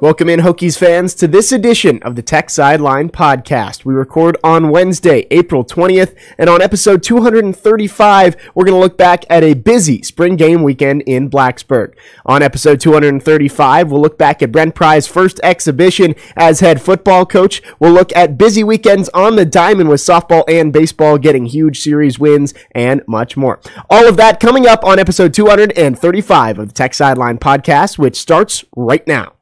Welcome in, Hokies fans, to this edition of the Tech Sideline Podcast. We record on Wednesday, April 20th, and on episode 235, we're going to look back at a busy spring game weekend in Blacksburg. On episode 235, we'll look back at Brent Pry's first exhibition as head football coach. We'll look at busy weekends on the diamond with softball and baseball getting huge series wins, and much more. All of that coming up on episode 235 of the Tech Sideline Podcast, which starts right now.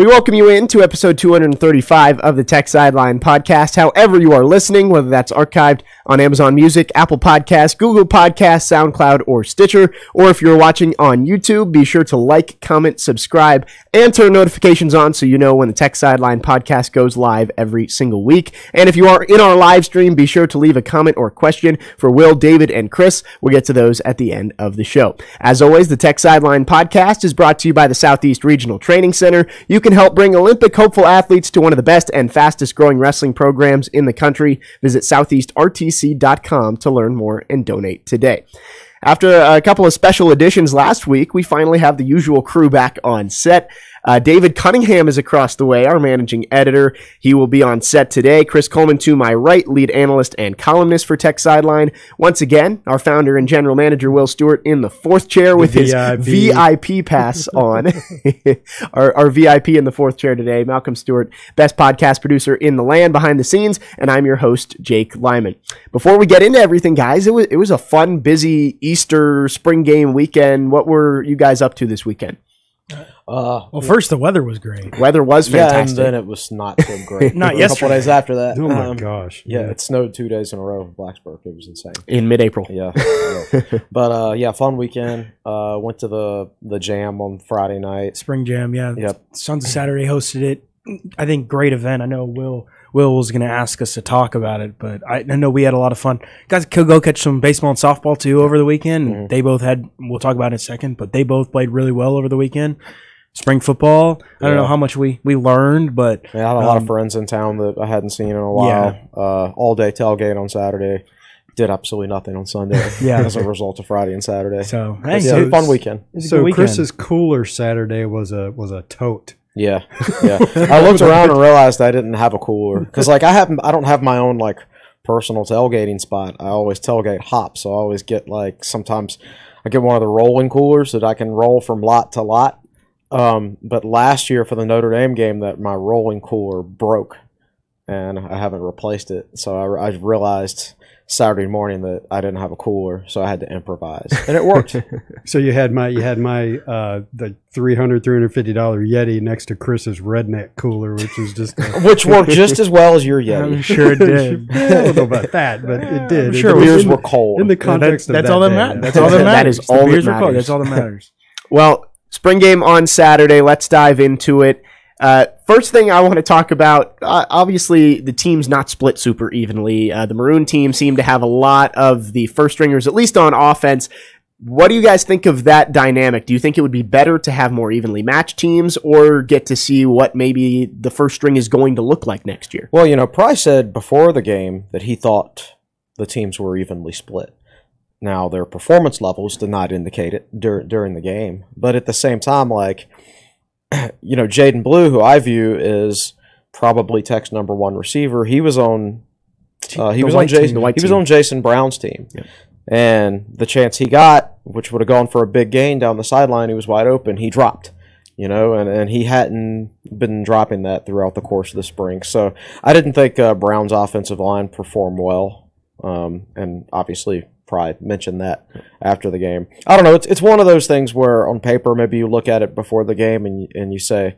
We welcome you in to episode 235 of the Tech Sideline podcast. However, you are listening, whether that's archived on Amazon Music, Apple Podcasts, Google Podcasts, SoundCloud, or Stitcher, or if you're watching on YouTube, be sure to like, comment, subscribe, and turn notifications on so you know when the Tech Sideline podcast goes live every single week. And if you are in our live stream, be sure to leave a comment or question for Will, David, and Chris. We'll get to those at the end of the show. As always, the Tech Sideline podcast is brought to you by the Southeast Regional Training Center. You can help bring Olympic hopeful athletes to one of the best and fastest growing wrestling programs in the country. Visit to learn more and donate today. After a couple of special editions last week, we finally have the usual crew back on set. Uh, David Cunningham is across the way, our managing editor. He will be on set today. Chris Coleman to my right, lead analyst and columnist for Tech Sideline. Once again, our founder and general manager, Will Stewart, in the fourth chair with his VIP pass on. our, our VIP in the fourth chair today, Malcolm Stewart, best podcast producer in the land behind the scenes, and I'm your host, Jake Lyman. Before we get into everything, guys, it was, it was a fun, busy Easter spring game weekend. What were you guys up to this weekend? Uh, well, first the weather was great. Weather was fantastic. Yeah, and then it was not so great. not a couple days after that. Oh my Um, gosh! Yeah, it snowed two days in a row in Blacksburg. It was insane. in mid-April. Yeah, yeah. but uh, yeah, fun weekend. Uh, went to the the jam on Friday night. Spring Jam, yeah. Yep. Sons of Saturday hosted it. I think great event. I know Will Will was going to ask us to talk about it, but I, I know we had a lot of fun. Guys could go catch some baseball and softball too over the weekend. Mhm. They both had. We'll talk about it in a second, but they both played really well over the weekend. Spring football. I don't Yeah. know how much we we learned, but Yeah, I had a lot Um, of friends in town that I hadn't seen in a while. Uh, all day tailgate on Saturday. Did absolutely nothing on Sunday. Yeah. as a result of Friday and Saturday. so But hey, yeah, so fun weekend. it was So good weekend. Chris's cooler Saturday was a was a tote. Yeah, yeah. I looked around and realized I didn't have a cooler because, like, I have I don't have my own like personal tailgating spot. I always tailgate hop, so I always get like sometimes I get one of the rolling coolers that I can roll from lot to lot. Um, but last year for the Notre Dame game, that my rolling cooler broke, and I haven't replaced it. So I, I realized Saturday morning that I didn't have a cooler, so I had to improvise, and it worked. So you had my you had my uh, the 300 350 dollar Yeti next to Chris's redneck cooler, which is just. A, which worked just as well as your I'm Yeti. sure it did. I don't know about that, but it did. I'm sure The beers in, were cold. in the Yeah, that- context of that's that all that day. matters. That's all that matters. is all the that beers were cold. matters. That's all that matters. Well, spring game on Saturday. Let's dive into it. Uh, first thing I want to talk about, uh, obviously the team's not split super evenly. Uh, the Maroon team seem to have a lot of the first stringers, at least on offense. What do you guys think of that dynamic? Do you think it would be better to have more evenly matched teams or get to see what maybe the first string is going to look like next year? Well, you know, Pry said before the game that he thought the teams were evenly split. Now, their performance levels did not indicate it dur- during the game, but at the same time, like, you know, Jadan Blue, who I view is probably Tech's number one receiver, he was on. Uh, he The was on Jason. team, he was on Jason Brown's team, Yep. and the chance he got, which would have gone for a big gain down the sideline, he was wide open. He dropped you know, and, and he hadn't been dropping that throughout the course of the spring. So I didn't think uh, Brown's offensive line performed well, um, and obviously Pry mentioned that after the game. I don't know. It's it's one of those things where on paper maybe you look at it before the game and you, and you say,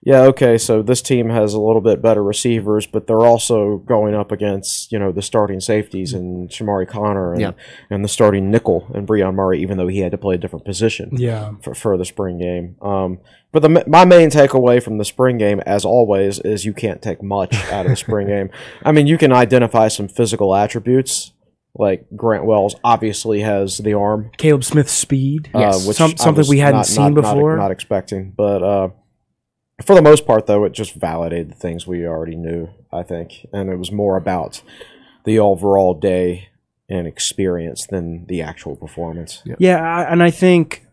yeah, okay, so this team has a little bit better receivers, but they're also going up against you know the starting safeties and Chamarri Conner and Yeah. and the starting nickel and Brion Murray, even though he had to play a different position Yeah. for, for the spring game. Um, but the my main takeaway from the spring game, as always, is you can't take much out of the spring game. I mean, you can identify some physical attributes Like Grant Wells obviously has the arm, Kaleb Smith's speed. uh, Yes. which Some- I something was we hadn't not- seen not- not- before. Not, expecting, but uh, for the most part, though, it just validated the things we already knew. I think, and it was more about the overall day and experience than the actual performance. Yeah, I- and I think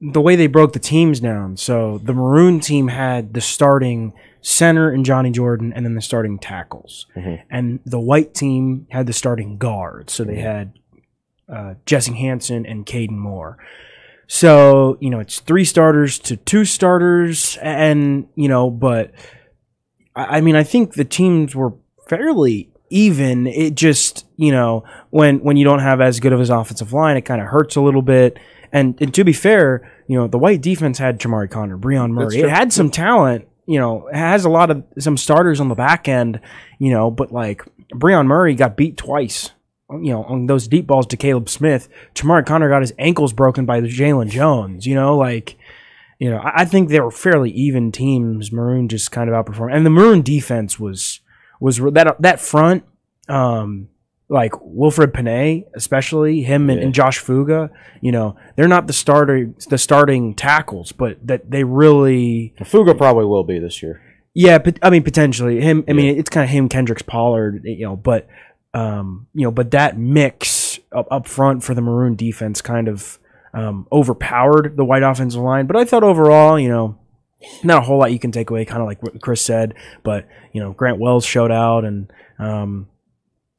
the way they broke the teams down. So the Maroon team had the starting center and Johnny Jordan, and then the starting tackles, Mhm. and the white team had the starting guards. So they had uh, Jesse Hansen and Caden Moore. So you know it's three starters to two starters, and you know, but I, I mean, I think the teams were fairly even. It just you know when when you don't have as good of his offensive line, it kind of hurts a little bit. And, and to be fair, you know the white defense had Chamarri Conner, Brion Murray. It had some talent. You know, has a lot of some starters on the back end. You know, but like Brion Murray got beat twice. You know, on those deep balls to Kaleb Smith, Chamarri Conner got his ankles broken by Jalen Jones. You know, like you know, I I think they were fairly even teams. Maroon just kind of outperformed, and the Maroon defense was was that that front, um, like Wilfried Pene, especially him and, Yeah. and Josh Fuga. You know, they're not the starter, the starting tackles, but that they really, Fuga probably will be this year. yeah. But I mean, potentially him. I mean, it's kind of him, Kendricks, Pollard. You know, but um, you know, but that mix up, up front for the Maroon defense kind of um, overpowered the white offensive line. But I thought overall, you know, not a whole lot you can take away, kind of like what Chris said. But you know, Grant Wells showed out, and um,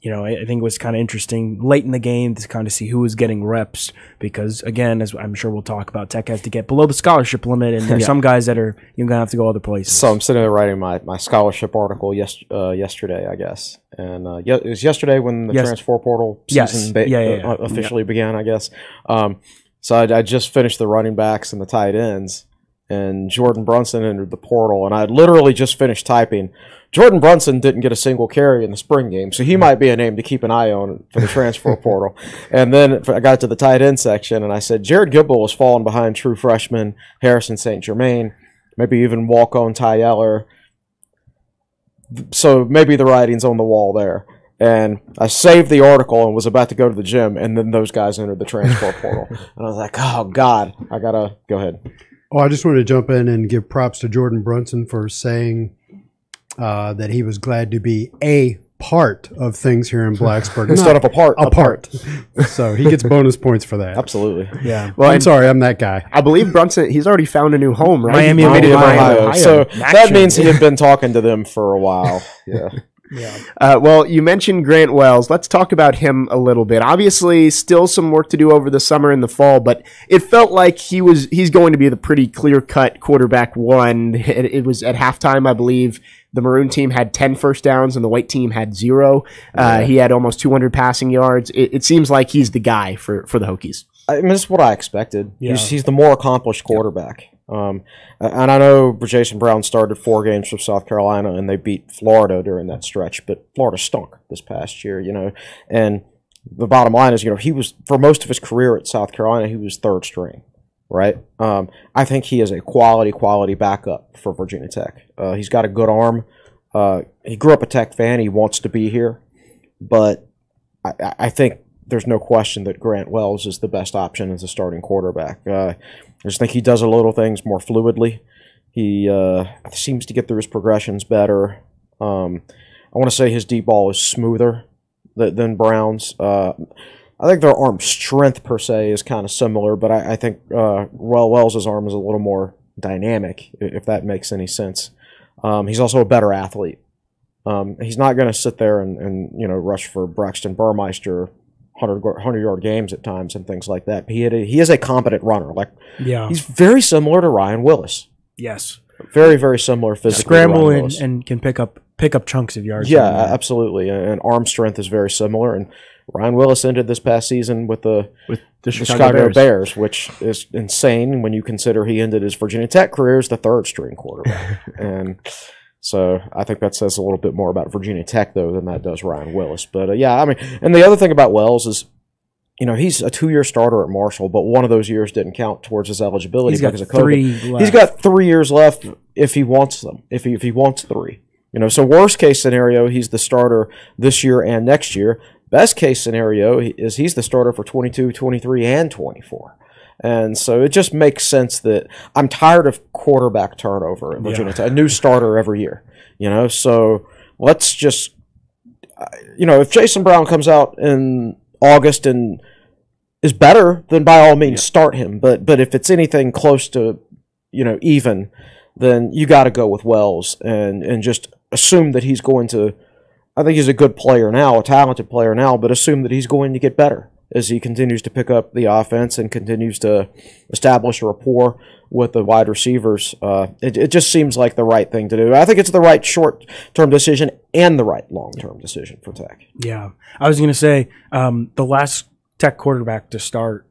you know, I, I think it was kind of interesting late in the game to kind of see who was getting reps because, again, as I'm sure we'll talk about, Tech has to get below the scholarship limit, and there's Yeah. some guys that are you're gonna have to go other places. So I'm sitting there writing my, my scholarship article yes, uh, yesterday, I guess, and uh, it was yesterday when the Yes. transfer portal Yes. season ba- Yeah, yeah, uh, officially began, I guess. Um, so I, I just finished the running backs and the tight ends, and Jordan Brunson entered the portal, and I literally just finished typing. Jordan Brunson didn't get a single carry in the spring game, so he mm-hmm. might be a name to keep an eye on for the transfer portal. And then I got to the tight end section, and I said Jared Gibble was falling behind true freshman Harrison St. Germain, maybe even walk on Ty Eller so maybe the writing's on the wall there. And I saved the article and was about to go to the gym, and then those guys entered the transfer portal, and I was like, "Oh God, I gotta go ahead." Oh, I just wanted to jump in and give props to Jordan Brunson for saying uh, that he was glad to be a part of things here in Blacksburg. Instead not of a part, a part. so he gets bonus points for that. absolutely. yeah. Well, I'm sorry, I'm that guy. I believe Brunson. He's already found a new home, right? Miami He of committed Ohio. Ohio. Ohio. So Action. that means he had been talking to them for a while. Yeah, Yeah. Uh, well, you mentioned Grant Wells. Let's talk about him a little bit. Obviously, still some work to do over the summer and the fall, but it felt like he was he's going to be the pretty clear cut quarterback one. It, it was at halftime, I believe. The maroon team had 10 first downs and the white team had zero. Uh, he had almost 200 passing yards. It, it seems like he's the guy for, for the Hokies. I mean, that's what I expected. Yeah. He's, he's the more accomplished quarterback. Um, and I know Jason Brown started four games for South Carolina, and they beat Florida during that stretch. But Florida stunk this past year, you know. And the bottom line is, you know, he was for most of his career at South Carolina, he was third string, right? Um, I think he is a quality, quality backup for Virginia Tech. Uh, he's got a good arm. Uh, he grew up a Tech fan. He wants to be here, but I, I- think there's no question that Grant Wells is the best option as a starting quarterback. Uh, I just think he does a little things more fluidly. He uh, seems to get through his progressions better. Um, I want to say his deep ball is smoother than, than Brown's. I think their arm strength per se is kind of similar, but I, I think uh, well Wells' arm is a little more dynamic, if that makes any sense. Um, he's also a better athlete. Um, he's not going to sit there and, and you know rush for Braxton Burmeister 100, 100 yard games at times and things like that. He had a, he is a competent runner. Like Yeah. he's very similar to Ryan Willis. yes. Very very similar physically. Scramble and, and can pick up pick up chunks of yards. yeah, absolutely. And and arm strength is very similar. And Ryan Willis ended this past season with the With the the Chicago, Chicago, Bears. Bears. which is insane when you consider he ended his Virginia Tech career as the third string quarterback. and so I think that says a little bit more about Virginia Tech, though, than that does Ryan Willis. But uh, yeah, I mean, and the other thing about Wells is, you know, he's a two year starter at Marshall, but one of those years didn't count towards his eligibility He's got because of COVID. three He's got three years left if he wants them, if he, if he wants three. You know, so worst case scenario, he's the starter this year and next year. Best case scenario is he's the starter for 22, 23, and 24. And so it just makes sense that I'm tired of quarterback turnover at Virginia Tech, a new starter every year. You know, so let's just, you know, if Jason Brown comes out in August and is better, then by all means start him. But but if it's anything close to, you know, even, then you got to go with Wells and and just assume that he's going to. I think he's a good player now, a talented player now, but assume that he's going to get better as he continues to pick up the offense and continues to establish a rapport with the wide receivers. Uh, it, it just seems like the right thing to do. I think it's the right short term decision and the right long term decision for Tech. Yeah, I was going to say um, the last Tech quarterback to start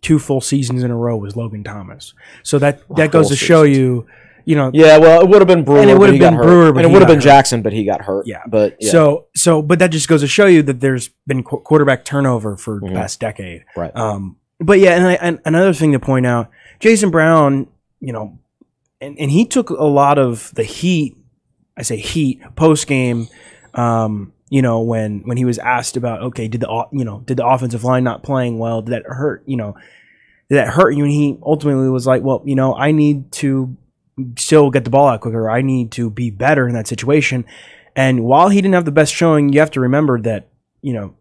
two full seasons in a row was Logan Thomas. So that that goes to show you, you know. Yeah, well, it would have been Brewer, And it would have been. Brewer, but and it would have been hurt. Jackson, but he got hurt. Yeah. but yeah. So so, but that just goes to show you that there's been qu- quarterback turnover for the past decade. Mm-hmm. Right. Um, but yeah, and, I, and another thing to point out, Jason Brown, you know, and, and he took a lot of the heat. I say heat post game. Um, you know, when when he was asked about, okay, did the you know did the offensive line not playing well? Did that hurt? You know, did that hurt you? And he ultimately was like, well, you know, I need to still get the ball out quicker. I need to be better in that situation. And while he didn't have the best showing, you have to remember that you know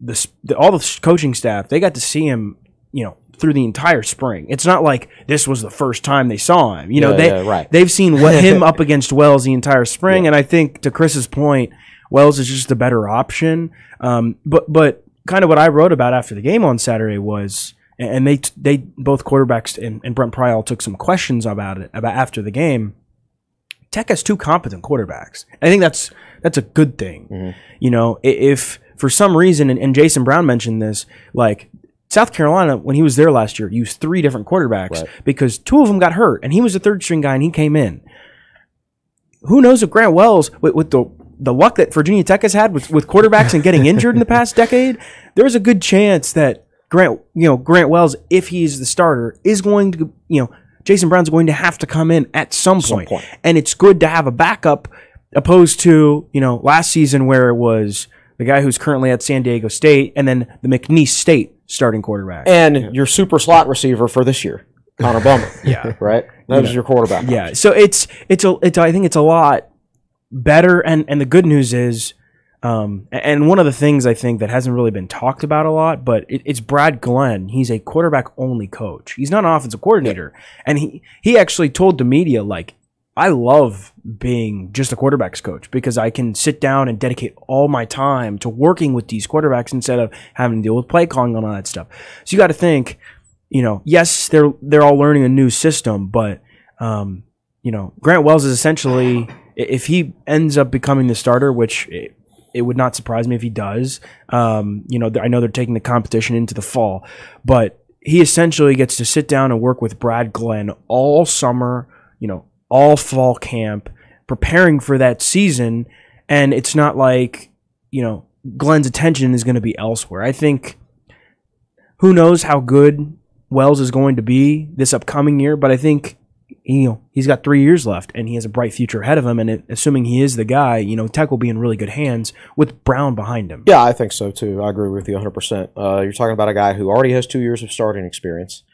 the, the all the coaching staff they got to see him, you know, through the entire spring. It's not like this was the first time they saw him. You know, Yeah, they yeah, right. they've seen what him up against Wells the entire spring, and I think to Chris's point, Wells is just a better option. Um, but but kind of what I wrote about after the game on Saturday was, and they they both quarterbacks and, and Brent Pryall took some questions about it about after the game. Tech has two competent quarterbacks. I think that's that's a good thing. Mm-hmm. You know, if for some reason, and, and Jason Brown mentioned this, like South Carolina when he was there last year, used three different quarterbacks Right. because two of them got hurt, and he was the third string guy, and he came in. Who knows if Grant Wells, with, with the the luck that Virginia Tech has had with, with quarterbacks and getting injured in the past decade, there's a good chance that Grant, you know, Grant Wells, if he's the starter, is going to, you know, Jason Brown's going to have to come in at some, point. point. And it's good to have a backup opposed to, you know, last season where it was the guy who's currently at San Diego State and then the McNeese State starting quarterback. and your super slot receiver for this year, Connor Blumrick. Yeah. right. That was your quarterback. Yeah, so it's it's a it's I think it's a lot better, and and the good news is, um, and one of the things I think that hasn't really been talked about a lot, but it, it's Brad Glenn. He's a quarterback only coach. He's not an offensive coordinator, and he he actually told the media like. I love being just a quarterbacks coach because I can sit down and dedicate all my time to working with these quarterbacks instead of having to deal with play calling and all that stuff. So you got to think, you know, yes, they're they're all learning a new system, but um, you know, Grant Wells is essentially if he ends up becoming the starter, which it, would not surprise me if he does. Um, you know, I know they're taking the competition into the fall, but he essentially gets to sit down and work with Brad Glenn all summer, you know, all fall camp, preparing for that season. And it's not like, you know, Glenn's attention is going to be elsewhere. I think who knows how good Wells is going to be this upcoming year, but I think you know he's got three years left and he has a bright future ahead of him. And it, assuming he is the guy, you know, Tech will be in really good hands with Brown behind him. Yeah, I think so too. I agree with you 100%. Uh, you're talking about a guy who already has two years of starting experience,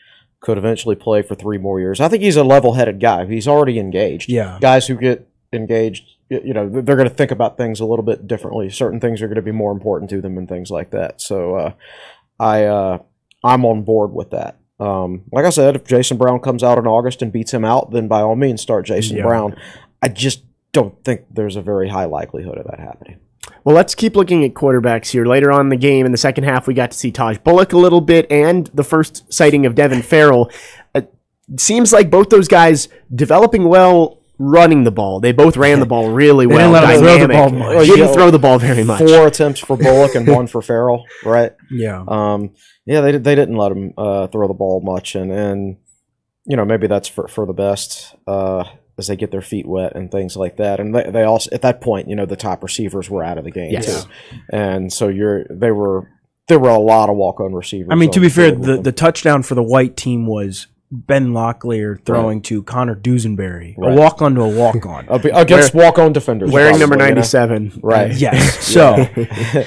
could eventually play for three more years. I think he's a level headed guy. He's already engaged. Yeah. Guys who get engaged, you know, they're going to think about things a little bit differently. Certain things are going to be more important to them and things like that. So uh, I, uh, I'm on board with that. Um, like I said, if Jason Brown comes out in August and beats him out, then by all means start Jason Yeah. Brown. I just don't think there's a very high likelihood of that happening. Well, let's keep looking at quarterbacks here. Later on in the game, in the second half, we got to see Tahj Bullock a little bit and the first sighting of Devin Farrell. It seems like both those guys developing well running the ball. They both ran the ball really They well. didn't throw the dynamic. ball much. They didn't Yeah. throw the ball very much. Four attempts for Bullock and one for Farrell, right? Yeah. Um, yeah, they did- they didn't let him uh, throw the ball much, and and you know maybe that's for for the best uh, as they get their feet wet and things like that. And they, they also at that point, you know, the top receivers were out of the game Yes. too, and so you're they were there were a lot of walk on receivers. I mean, to be fair, the, the touchdown for the white team was Ben Locklear throwing to Connor Dusenberry, Right. a walk on to a walk on. Against walk on defenders, Wearing probably, number you know? 97. right? yes. So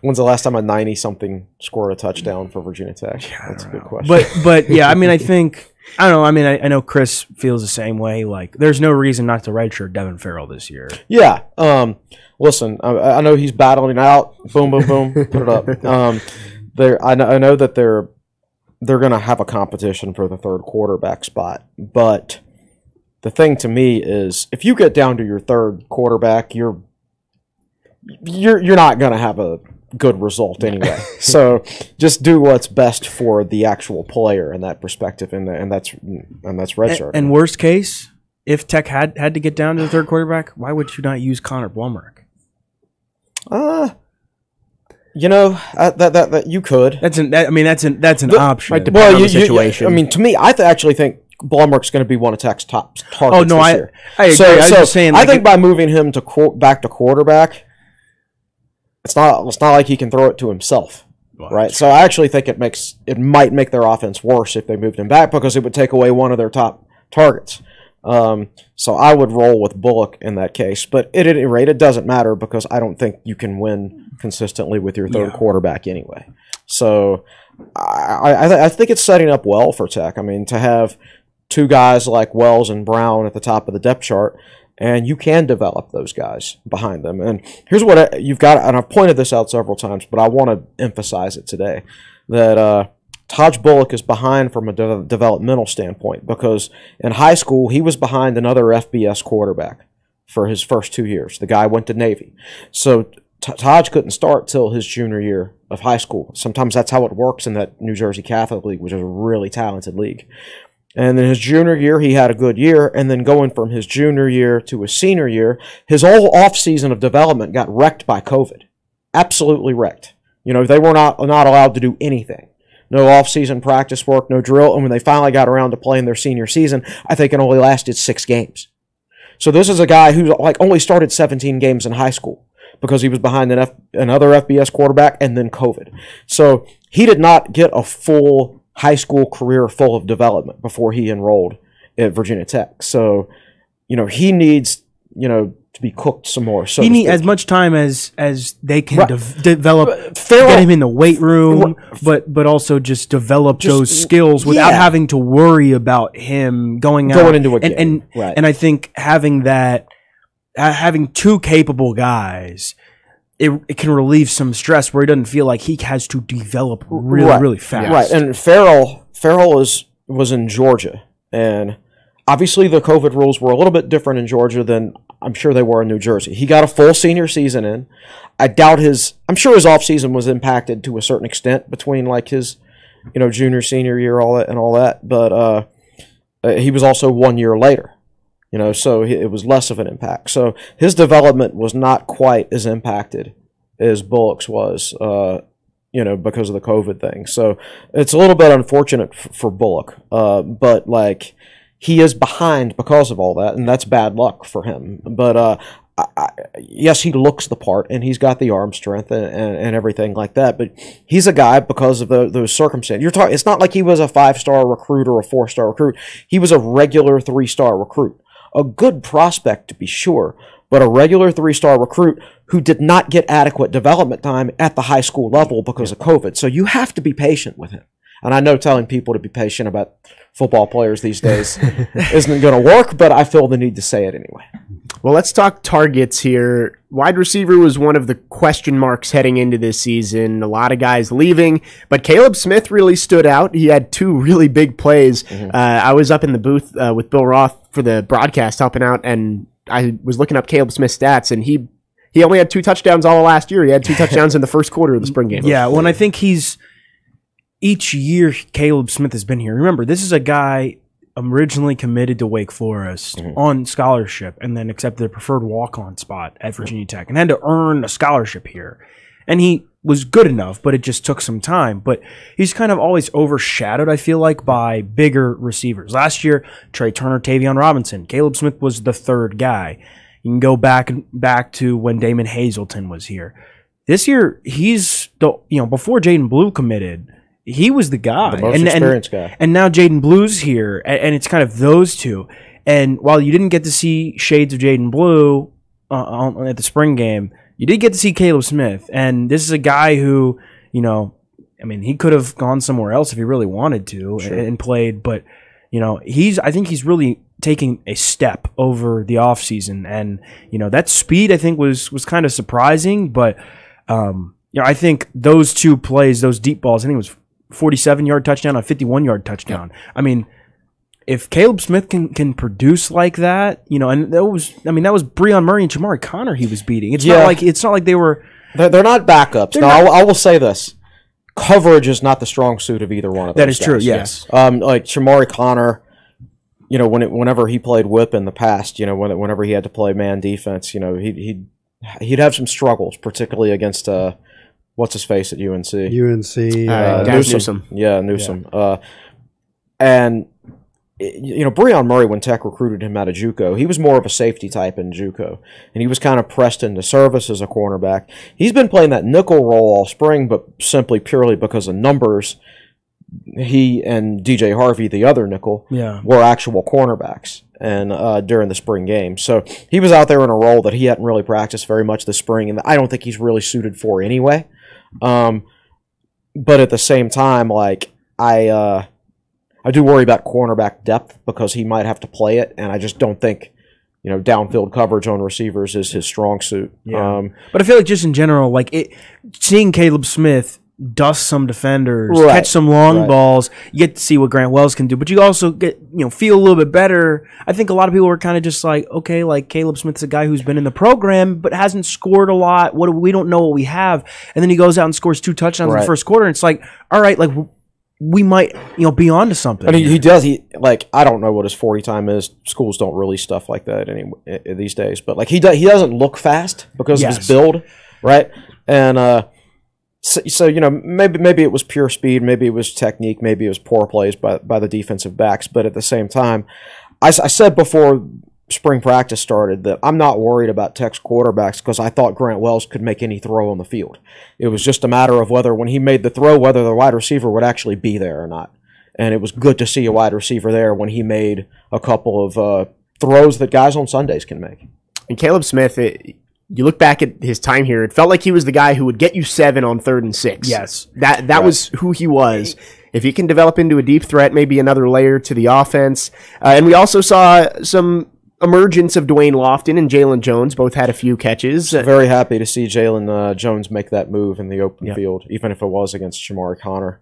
When's the last time a ninety something scored a touchdown for Virginia Tech? Yeah, That's a good question. But but yeah, I mean, I think I don't know. I mean, I, I know Chris feels the same way. Like, there's no reason not to redshirt Devin Farrell this year. Yeah. Um, listen, I, I know he's battling out. Boom, boom, boom. put it up. Um, there, I know, I know that they're they're going to have a competition for the third quarterback spot, but the thing to me is if you get down to your third quarterback, you're you're you're not going to have a good result anyway. so just do what's best for the actual player in that perspective, and and that's and that's redshirt. And, and worst case, if Tech had had to get down to the third quarterback, why would you not use Connor Blumrick? Uh, you know uh, that, that that you could. That's an. That, I mean, that's an that's an The- option. Might depend on the situation. I mean, to me, I th- actually think Blumrick's going to be one of Tech's top targets. Oh, no, this I- year. I agree. So, I was so just saying, I think it- by moving him to qu- back to quarterback, it's not it's not like he can throw it to himself, right? So I actually think it makes it might make their offense worse if they moved him back because it would take away one of their top targets. Um, so I would roll with Bullock in that case, but at any rate, it doesn't matter because I don't think you can win consistently with your third quarterback anyway. So I, I, th- I think it's setting up well for Tech. I mean, to have two guys like Wells and Brown at the top of the depth chart, and you can develop those guys behind them. And here's what I, you've got, and I've pointed this out several times, but I want to emphasize it today that uh, Tahj Bullock is behind from a de- developmental standpoint because in high school he was behind another FBS quarterback for his first two years. The guy went to Navy, so Tahj couldn't start till his junior year of high school. Sometimes that's how it works in that New Jersey Catholic League, which is a really talented league. And then his junior year, he had a good year. And then going from his junior year to his senior year, his whole offseason of development got wrecked by COVID. Absolutely wrecked. You know, they were not, not allowed to do anything. No off-season practice work, no drill. And when they finally got around to playing their senior season, I think it only lasted six games. So this is a guy who like only started 17 games in high school because he was behind an F, another FBS quarterback and then COVID. So he did not get a full high school career full of development before he enrolled at Virginia Tech. So, you know, he needs, you know, to be cooked some more. So he need as much time as as they can Right. dev- develop. Farrell- get him in the weight room, but but also just develop Just- those skills without yeah. having to worry about him going out Going into a and game, and, right. and I think having that having two capable guys. It, it can relieve some stress where he doesn't feel like he has to develop really Right. really fast. Right, and Farrell Farrell is was in Georgia, and obviously the COVID rules were a little bit different in Georgia than I'm sure they were in New Jersey. He got a full senior season in. I doubt his. I'm sure his off season was impacted to a certain extent between like his, you know, junior senior year all that and all that. But uh, uh, he was also one year later. You know, so it was less of an impact. So his development was not quite as impacted as Bullock's was. Uh, you know, because of the COVID thing. So it's a little bit unfortunate f- for Bullock, uh, but like he is behind because of all that, and that's bad luck for him. But uh, I, I, yes, he looks the part, and he's got the arm strength and, and, and everything like that. But he's a guy because of the, those circumstances. You're talking. It's not like he was a five star recruit or a four star recruit. He was a regular three star recruit, a good prospect to be sure, but a regular three star recruit who did not get adequate development time at the high school level because of COVID. So you have to be patient with him. And I know telling people to be patient about football players these days isn't going to work, but I feel the need to say it anyway. Well, let's talk targets here. Wide receiver was one of the question marks heading into this season. A lot of guys leaving, but Kaleb Smith really stood out. He had two really big plays. Uh, I was up in the booth uh, with Bill Roth for the broadcast helping out, and I was looking up Kaleb Smith's stats, and he he only had two touchdowns all last year. He had two touchdowns in the first quarter of the spring game. Yeah, when I think he's each year Kaleb Smith has been here. Remember, this is a guy originally committed to Wake Forest mm-hmm. on scholarship and then accepted a preferred walk-on spot at mm-hmm. Virginia Tech and had to earn a scholarship here. And he was good enough, but it just took some time. But he's kind of always overshadowed, I feel like, by bigger receivers. Last year, Tre Turner, Tayvion Robinson, Kaleb Smith was the third guy. You can go back back to when Damon Hazelton was here. This year, he's the you know before Jadan Blue committed, he was the guy, The most and, and experienced guy. and now Jadan Blue's here, and, and it's kind of those two. And while you didn't get to see shades of Jadan Blue uh, on, at the spring game, you did get to see Kaleb Smith, and this is a guy who, you know, I mean, he could have gone somewhere else if he really wanted to Sure. and, and played, but you know, he's I think he's really taking a step over the offseason and you know, that speed I think was was kind of surprising, but um, you know, I think those two plays, those deep balls, I think it was 47 yard touchdown, a 51 yard touchdown. I mean, if Kaleb Smith can can produce like that, you know, and that was, I mean, that was Brion Murray and Chamarri Conner he was beating. It's Yeah. not like it's not like they were. They're, they're not backups. now, I will- I, will say this: coverage is not the strong suit of either one of That That is is true, guys. yes. Um, like Chamarri Conner, you know, when it, whenever he played whip in the past, you know, when, whenever he had to play man defense, you know, he he'd he'd have some struggles, particularly against uh, what's his face at UNC. UNC. Uh, Uh, Dennis Newsome. Yeah, Newsom. Uh, and you know, Brion Murray, when Tech recruited him out of JUCO, he was more of a safety type in JUCO, and he was kind of pressed into service as a cornerback. He's been playing that nickel role all spring, but simply purely because of numbers. He and DJ Harvey, the other nickel, Yeah. were actual cornerbacks and uh, during the spring game. So he was out there in a role that he hadn't really practiced very much this spring, and I don't think he's really suited for anyway. Um, but at the same time, like I, uh, I do worry about cornerback depth because he might have to play it, and I just don't think, you know, downfield coverage on receivers is his strong suit. Yeah. Um, But I feel like just in general, like it, seeing Kaleb Smith dust some defenders, Right. catch some long Right. balls, you get to see what Grant Wells can do. But you also get, you know, feel a little bit better. I think a lot of people were kind of just like, okay, like Kaleb Smith's a guy who's been in the program but hasn't scored a lot. What we don't know what we have, and then he goes out and scores two touchdowns in the first quarter. And it's like, all right, like we might, you know, be onto something. I mean, he does. He like I don't know what his forty time is. Schools don't release stuff like that any these days. But like he does, he doesn't look fast because of his build, right? And uh, so, so you know maybe maybe it was pure speed, maybe it was technique, maybe it was poor plays by by the defensive backs. But at the same time, I said before spring practice started that I'm not worried about Tech's quarterbacks because I thought Grant Wells could make any throw on the field. It was just a matter of whether when he made the throw, whether the wide receiver would actually be there or not and it was good to see a wide receiver there when he made a couple of uh, throws that guys on Sundays can make. And Kaleb Smith, it, you look back at his time here, it felt like he was the guy who would get you seven on third and six. Yes. That that was who he was. If he can develop into a deep threat, maybe another layer to the offense. Uh, and we also saw some emergence of Da'Wain Lofton and Jalen Jones. Both had a few catches. Very happy to see Jalen uh, Jones make that move in the open field, even if it was against Chamarri Conner.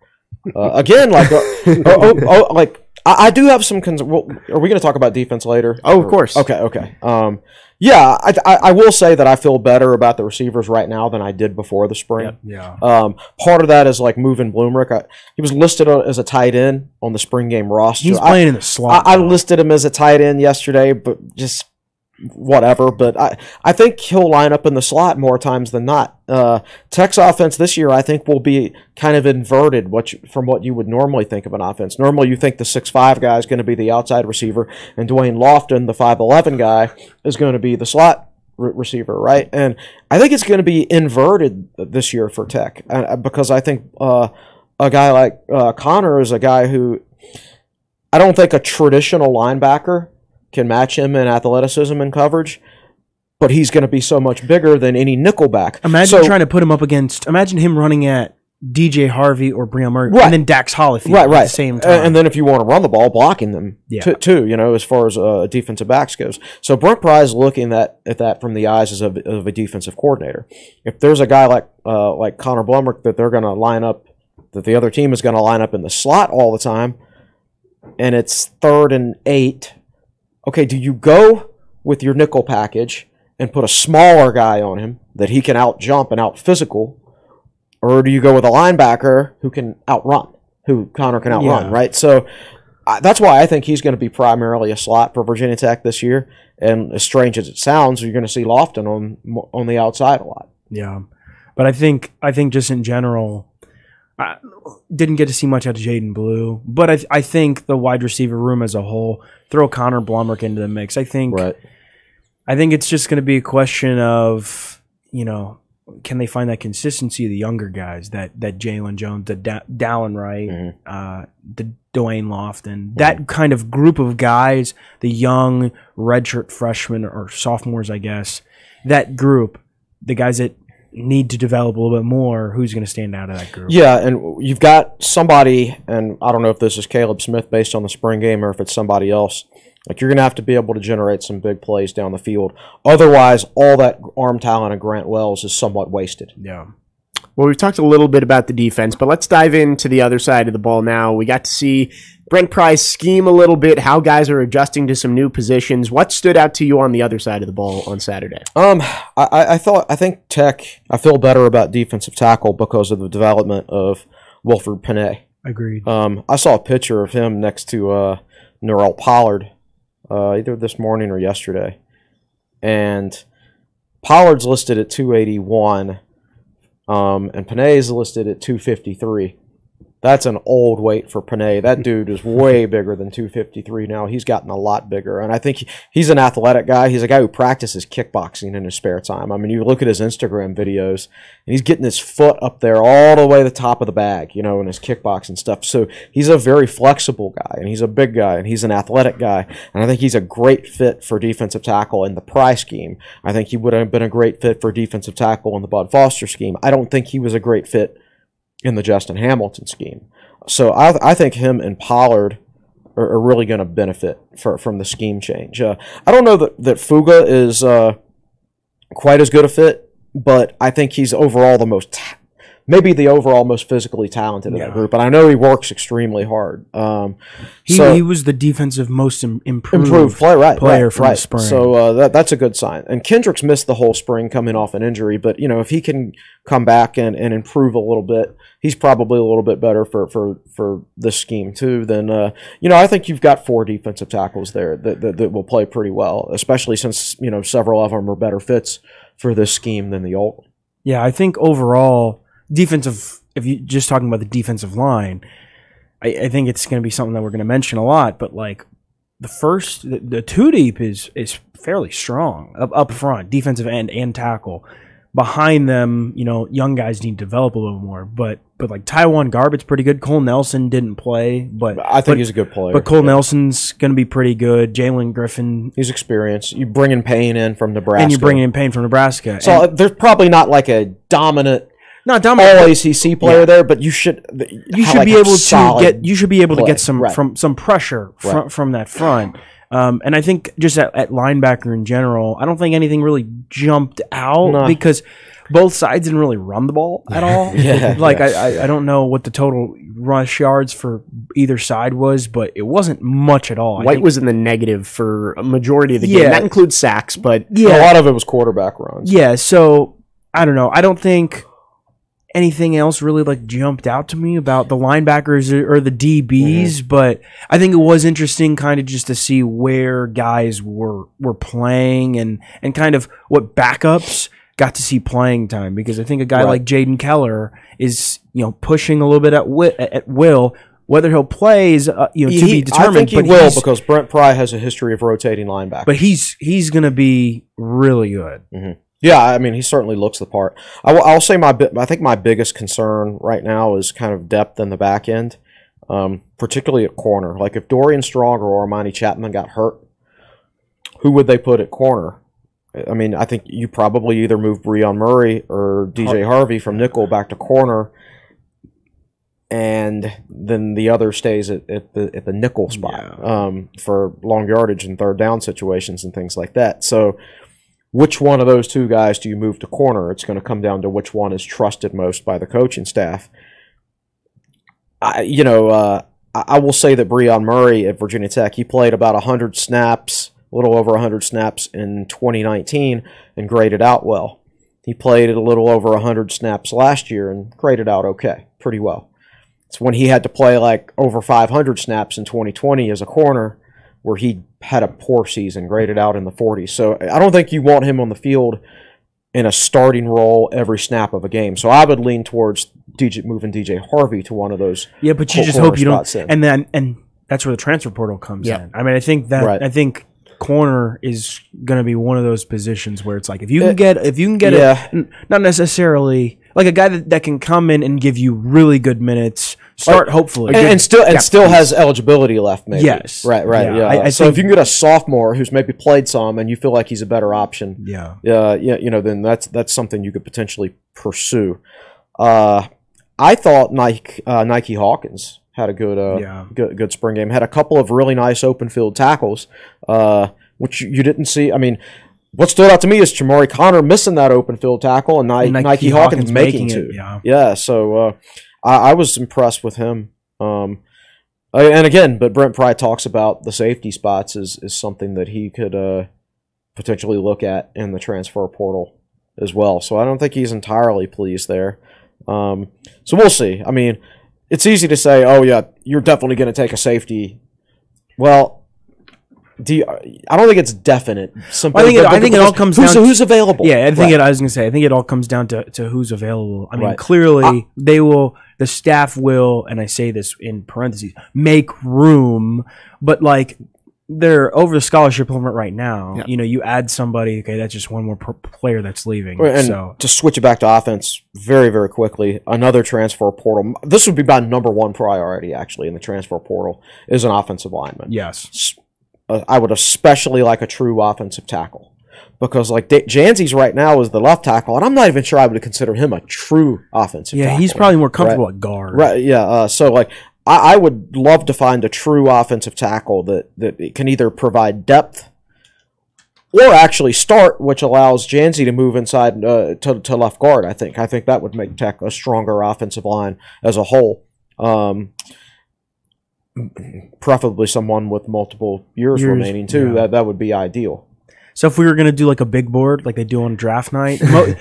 Uh, again, like, uh, oh, oh, oh, like I, I do have some. concerns. well, are we going to talk about defense later? Oh, of Or- course. Okay, okay. Um, yeah, I, I, I will say that I feel better about the receivers right now than I did before the spring. yeah. Um, part of that is like moving Blumrick. I, he was listed as a tight end on the spring game roster. He's I- playing in the slot. I, I listed him as a tight end yesterday, but just whatever. But I, I think he'll line up in the slot more times than not. Uh, Tech's offense this year, I think, will be kind of inverted what you, from what you would normally think of an offense. Normally, you think the six five guy is going to be the outside receiver, and Da'Wain Lofton, the five eleven guy, is going to be the slot re- receiver, right? And I think it's going to be inverted this year for Tech uh, because I think uh, a guy like uh, Connor is a guy who I don't think a traditional linebacker can match him in athleticism and coverage, but he's going to be so much bigger than any nickelback. Imagine So- trying to put him up against. Imagine him running at DJ Harvey or Brion Murray, Right. and then Dax Hollifield right, at right. the same time. And then if you want to run the ball, blocking them Yeah. t- too, you know, as far as uh, defensive backs goes. So Brent Pry is looking at, at that from the eyes of, of a defensive coordinator. If there's a guy like uh, like Connor Blumrick that they're going to line up, that the other team is going to line up in the slot all the time, and it's third and eight, okay, do you go with your nickel package and put a smaller guy on him that he can out jump and out physical, or do you go with a linebacker who can outrun, who Connor can outrun, Yeah. right? So I that's why I think he's going to be primarily a slot for Virginia Tech this year. And as strange as it sounds, you're going to see Lofton on on the outside a lot. Yeah, but I think I think just in general, I didn't get to see much out of Jadan Blue. But I I think the wide receiver room as a whole, throw Connor Blumrick into the mix. I think I think it's just going to be a question of you know can they find that consistency of the younger guys that that Jalen Jones, the da- Dallin Wright, Mhm. uh, the Da'Wain Lofton, that kind of group of guys, the young redshirt freshmen or sophomores, I guess, that group. the guys that need to develop a little bit more, who's going to stand out of that group? Yeah, and you've got somebody, and I don't know if this is Kaleb Smith based on the spring game or if it's somebody else. Like you're gonna have to be able to generate some big plays down the field. Otherwise, all that arm talent of Grant Wells is somewhat wasted. Yeah. Well, we've talked a little bit about the defense, but let's dive into the other side of the ball now. We got to see Brent Pry's scheme a little bit, how guys are adjusting to some new positions. What stood out to you on the other side of the ball on Saturday? Um, I, I thought I think Tech. I feel better about defensive tackle because of the development of Wilfried Pene. Agreed. Um, I saw a picture of him next to uh, Norell Pollard, uh, either this morning or yesterday, and Pollard's listed at 281, um, and Pene's listed at 253. That's an old weight for Pene. That dude is way bigger than 253 now. He's gotten a lot bigger. And I think he- he's an athletic guy. He's a guy who practices kickboxing in his spare time. I mean, you look at his Instagram videos, and he's getting his foot up there all the way to the top of the bag, you know, in his kickboxing stuff. So he's a very flexible guy, and he's a big guy, and he's an athletic guy. And I think he's a great fit for defensive tackle in the Pry scheme. I think he would have been a great fit for defensive tackle in the Bud Foster scheme. I don't think he was a great fit in the Justin Hamilton scheme. So I, I think him and Pollard are, are really going to benefit for, from the scheme change. Uh, I don't know that, that Fuga is uh, quite as good a fit, but I think he's overall the most, ta- maybe the overall most physically talented in Yeah. the group. And I know he works extremely hard. Um, He, so, he was the defensive most Im- improved, improved play, right? player right, from the right. spring. So uh, that that's a good sign. And Kendricks missed the whole spring coming off an injury, but you know if he can come back and, and improve a little bit, he's probably a little bit better for for for this scheme too. Then uh, you know I think you've got four defensive tackles there that, that that will play pretty well, especially since you know several of them are better fits for this scheme than the old. Yeah, I think overall defensive. If you just talking about the defensive line, I, I think it's going to be something that we're going to mention a lot. But like the first, the, the two deep is is fairly strong up up front, defensive end and tackle. Behind them, you know, young guys need to develop a little more. But but like TyJuan Garbutt's pretty good. Cole Nelson didn't play, but I think but, he's a good player. but Cole Yeah. Nelson's going to be pretty good. Jalen Griffin, he's experienced. You bring in Payne in from Nebraska, and you're bringing in Payne from Nebraska. So And- uh, there's probably not like a dominant not dominant, all ACC player Yeah. there, but you should you should like, be able to get you should be able to get some Right. from some pressure from, Right. from that front. Um, and I think just at, at linebacker in general, I don't think anything really jumped out No. because both sides didn't really run the ball at all. Yeah, like yeah. I, I, I don't know what the total rush yards for either side was, but it wasn't much at all. White was in the negative for a majority of the game. Yeah. That includes sacks, but yeah, A lot of it was quarterback runs. Yeah, so I don't know. I don't think anything else really like jumped out to me about the linebackers or, or the DBs, but I think it was interesting kind of just to see where guys were were playing and and kind of what backups got to see playing time because I think a guy Right. like Jaden Keller is, you know, pushing a little bit at wi- at will whether he'll play is uh, you know to be determined I think he but will because Brent Pry has a history of rotating linebackers. but he's he's going to be really good. Yeah, I mean, he certainly looks the part. I will, I'll say my, I think my biggest concern right now is kind of depth in the back end, um, particularly at corner. Like if Dorian Strong or Armani Chapman got hurt, who would they put at corner? I mean, I think you probably either move Brion Murray or DJ Harvey from nickel back to corner, and then the other stays at, at the at the nickel spot um, for long yardage and third down situations and things like that. So, which one of those two guys do you move to corner? It's going to come down to which one is trusted most by the coaching staff. I, you know, uh, I, will say that Brion Murray at Virginia Tech, he played about 100 snaps, a little over 100 snaps in 2019 and graded out well. He played at a little over 100 snaps last year and graded out okay, pretty well. It's when he had to play like over 500 snaps in 2020 as a corner where he had a poor season, graded out in the 40s. So I don't think you want him on the field in a starting role every snap of a game. So I would lean towards DJ moving DJ Harvey to one of those. Yeah, but you just hope you don't. in. And then and that's where the transfer portal comes Yeah. in. I mean, I think that Right. I think corner is going to be one of those positions where it's like if you Uh, can get if you can get yeah. it, n- not necessarily like a guy that, that can come in and give you really good minutes, start hopefully. and, and still and Yeah, still has eligibility left. Maybe. Yes. Right. Right. Yeah, Yeah. I- I so if you can get a sophomore who's maybe played some and you feel like he's a better option, yeah. uh, yeah, you know, then that's that's something you could potentially pursue. Uh, I thought Nike uh, Nike Hawkins had a good uh, Yeah. good good spring game. Had a couple of really nice open field tackles, uh, which you, didn't see. I mean. What stood out to me is Chamarri Conner missing that open field tackle and Nike, Nike Hawkins, Hawkins making, making it, two. yeah. yeah. So uh, I, I was impressed with him. Um, and again, but Brent Pry talks about the safety spots is, is something that he could uh, potentially look at in the transfer portal as well. So I don't think he's entirely pleased there. Um, so we'll see. I mean, it's easy to say, oh yeah, you're definitely going to take a safety. Well, do you, I don't think it's definite. Simply, I think it- but- I think it all comes who's, down to- who's available. Yeah, I think Right. it. I was gonna say. I think it all comes down to, to who's available. I mean, Right. clearly they will. The staff will, and I say this in parentheses, make room. But like they're over the scholarship limit right now. Yeah. You know, you add somebody. Okay, that's just one more per player that's leaving. And so to switch it back to offense very, very quickly, another transfer portal. This would be my number one priority, actually, in the transfer portal, is an offensive lineman. yes, uh, I would especially like a true offensive tackle. Because, like, Da- Dzansi's right now is the left tackle, and I'm not even sure I would consider him a true offensive yeah, tackle. he's probably more comfortable at guard. Right, yeah. Uh, so, like, I, I would love to find a true offensive tackle that, that can either provide depth or actually start, which allows Dzansi to move inside uh, to, to left guard. I think. I think that would make Tech a stronger offensive line as a whole. Um, preferably someone with multiple years, Years, remaining too. yeah. That that would be ideal. So if we were gonna do like a big board, like they do on draft night, mo-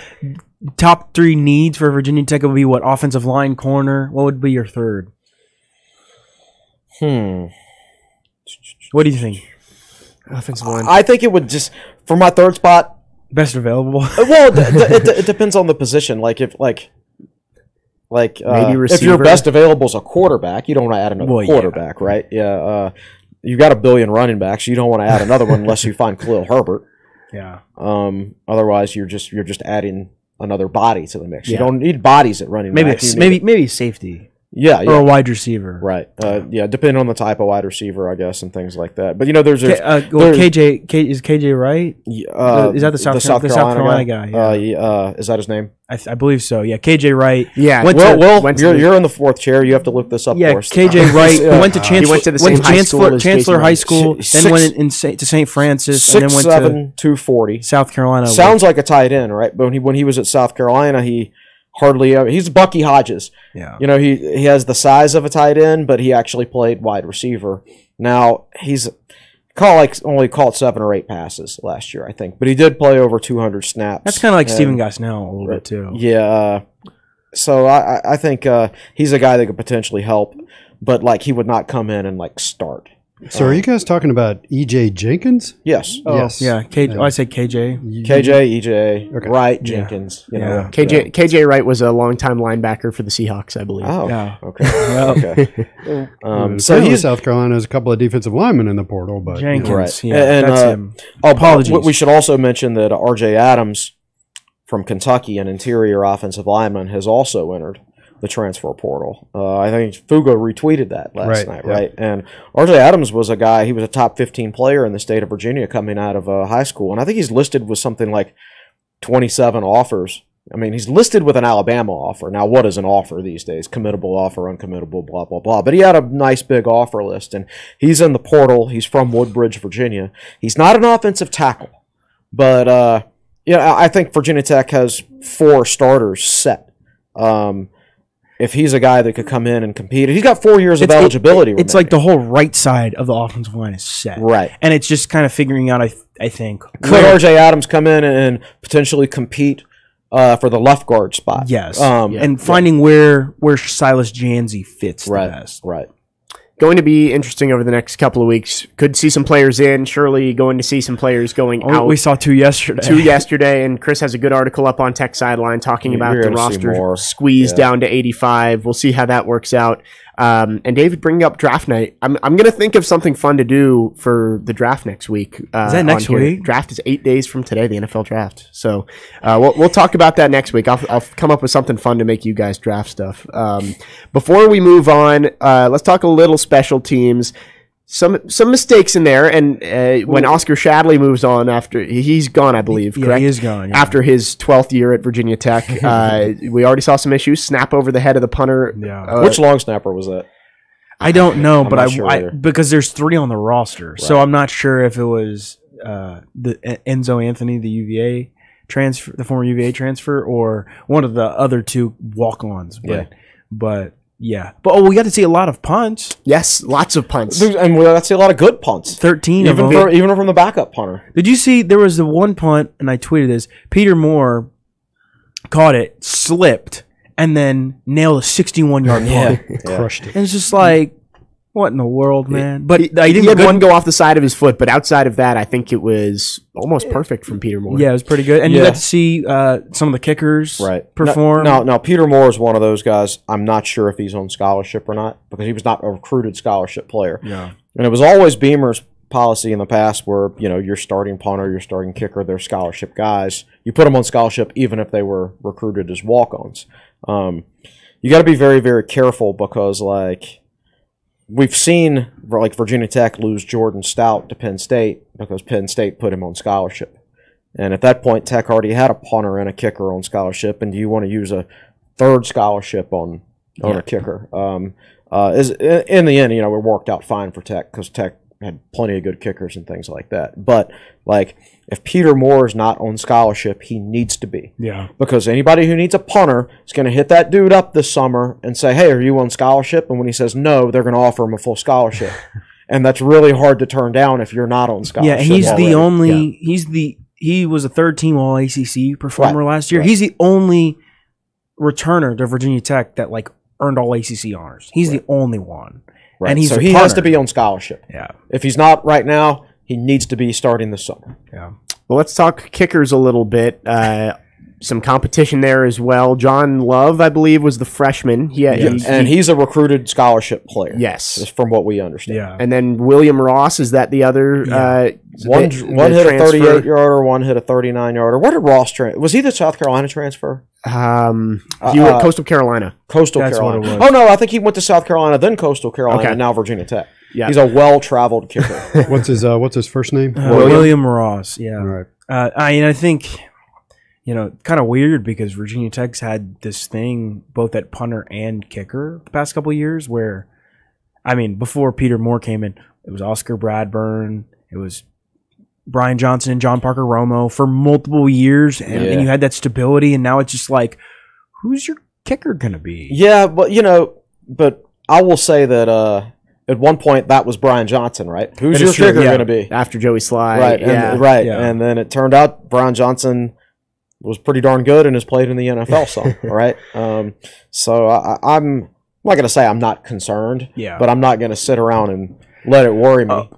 top three needs for Virginia Tech would be what offensive line, corner. What would be your third? Hmm. What do you think? Offensive line. I think it would just for my third spot. Best available. Well, d- d- it, it depends on the position. Like if like like uh, Maybe if your best available is a quarterback, you don't want to add another Well, yeah. quarterback, right? Yeah. Uh, you got a billion running backs. You don't want to add another one unless you find Khalil Herbert. yeah. Um, otherwise, you're just you're just adding another body to the mix. You don't need bodies at running Maybe back. Maybe maybe safety yeah or a wide receiver. right uh, yeah depending on the type of wide receiver I guess and things like that. But you know there's, K, uh, well, there's- KJ K, is KJ right? uh, is that the South Car- the South Carolina guy? Yeah. Uh, yeah, uh, is that his name? I, th- I believe so. Yeah, KJ Wright. yeah. Went Well, to- well, went you're, the- you're in the fourth chair. You have to look this up Yeah, for us. KJ Wright Yeah. went to Chancellor. went to the same high Chancellor, school Chancellor High School, Six- then went in, Sa- to St. Francis, and then went seven two forty. South Carolina. Sounds like a tight end, right? But when he when he was at South Carolina, he hardly ever. He's Bucky Hodges. yeah. You know, he he has the size of a tight end, but he actually played wide receiver. Now he's caught like only caught seven or eight passes last year, I think, but he did play over two hundred snaps. That's kind of like And- Stephen Gosnell a little bit too. Yeah. uh, So I I- I think uh, he's a guy that could potentially help, but like he would not come in and like start. So are you guys talking about E.J. Jenkins? Yes. yes. Yeah, KJ. oh, I said KJ. KJ, EJ, Okay. Wright, Yeah. Jenkins. You Yeah. know, KJ KJ Wright was a longtime linebacker for the Seahawks, I believe. Oh, Yeah. okay. Well, okay. Um, so Apparently he's South Carolina has a couple of defensive linemen in the portal, but you know. Jenkins. Right. Yeah, And, that's uh, him. oh, Apologies. We, we should also mention that R.J. Adams from Kentucky, an interior offensive lineman, has also entered the transfer portal. Uh, I think Fugo retweeted that last Right, night, yeah. right? And R.J. Adams was a guy. He was a top 15 player in the state of Virginia coming out of uh, high school, and I think he's listed with something like 27 offers. I mean, he's listed with an Alabama offer. Now, what is an offer these days? Committable offer, uncommittable, blah, blah, blah. But he had a nice big offer list, and he's in the portal. He's from Woodbridge, Virginia. He's not an offensive tackle, but, uh, yeah, I I think Virginia Tech has four starters set. Um, if he's a guy that could come in and compete, he's got four years of It's- it- eligibility. It's like the whole right side of the offensive line is set, right. and it's just kind of figuring out. I I think Could where- RJ Adams come in and potentially compete uh, for the left guard spot? yes, Um, and finding where where Silas Dzansi fits the right, best. right. Going to be interesting over the next couple of weeks. Could see some players in. Surely going to see some players going Oh, out. we saw two yesterday. two yesterday, and Chris has a good article up on Tech Sideline talking You're about the roster more. squeezed Yeah. down to 85. We'll see how that works out. Um, and David, bringing up draft night, I'm, I'm going to think of something fun to do for the draft next week. Uh, Is that next week? Draft is eight days from today, the NFL draft. So uh, we'll, we'll talk about that next week. I'll, I'll come up with something fun to make you guys draft stuff. Um, before we move on, uh, let's talk a little special teams. Some some mistakes in there, and uh, when Oscar Shadley moves on after he's gone, I believe. Yeah, correct? he is gone. yeah. after his 12th year at Virginia Tech. Uh, we already saw some issues. Snap over the head of the punter. Yeah. Uh, Which long snapper was that? I don't know, but I, sure I because there's three on the roster, so I'm not sure if it was uh, the Enzo Anthony, the UVA transfer, the former UVA transfer, or one of the other two walk-ons. But, Yeah. but yeah, but oh, we got to see a lot of punts. yes, lots of punts. There's- and we got to see a lot of good punts, Thirteen of even them. for, even from the backup punter. Did you see there was the one punt, and I tweeted this. Peter Moore caught it, slipped, and then nailed a 61 yard punt. Crushed it. And it's just like, what in the world, man? But he, I he didn't had good- one go off the side of his foot, but outside of that, I think it was almost perfect from Peter Moore. Yeah, it was pretty good. And you Yeah. got to see uh, some of the kickers Right. perform. No, no, no, Peter Moore is one of those guys. I'm not sure if he's on scholarship or not because he was not a recruited scholarship player. Yeah. And it was always Beamer's policy in the past where, you know, your starting punter, your starting kicker, they're scholarship guys. You put them on scholarship even if they were recruited as walk ons. Um, you got to be very, very careful because, like, we've seen, like, Virginia Tech lose Jordan Stout to Penn State because Penn State put him on scholarship. And at that point, Tech already had a punter and a kicker on scholarship. And do you want to use a third scholarship on on a kicker? Um, uh, is in in the end, you know, it worked out fine for Tech because Tech had plenty of good kickers and things like that. But like, if Peter Moore is not on scholarship, he needs to be Yeah. because anybody who needs a punter is going to hit that dude up this summer and say, "Hey, are you on scholarship?" And when he says no, they're going to offer him a full scholarship. And that's really hard to turn down if you're not on scholarship. Yeah, he's already. the only. He's the. He was a third team All ACC performer Right, last year. right. He's the only returner to Virginia Tech that like earned All ACC honors. He's the only one, Right. and he's so the he has to be on scholarship. Yeah, If he's not right now, he needs to be starting this summer. yeah. Well, let's talk kickers a little bit. Uh, some competition there as well. John Love, I believe, was the freshman. He, had- he- and he's a recruited scholarship player. yes. from what we understand. Yeah. And then William Ross is that the other uh, One the- one the hit transfer? a 38 yarder, one hit a 39 yarder. Where did Ross transfer? Was he the South Carolina transfer? Um, Uh, he went uh, Coastal Carolina. Coastal That's what Carolina. it was. Oh no, I think he went to South Carolina, then Coastal Carolina, Okay. and now Virginia Tech. Yeah. He's a well-traveled kicker. What's his uh, What's his first name? Uh, William? William? Ross. Yeah. All right. Uh, I mean, I think you know, kind of weird because Virginia Tech's had this thing both at punter and kicker the past couple of years. Where, I mean, before Peter Moore came in, it was Oscar Bradburn, it was Brian Johnson and John Parker Romo for multiple years, and, Yeah. and you had that stability. And now it's just like, who's your kicker gonna be? yeah, but you know, but I will say that uh, at one point that was Brian Johnson, right? Who's That your kicker yeah. going to be? After Joey Slye. right, yeah. and, right, Yeah. and then it turned out Brian Johnson was pretty darn good and has played in the NFL some, right? Um, so I, I'm not going to say I'm not concerned, Yeah. but I'm not going to sit around and let it worry me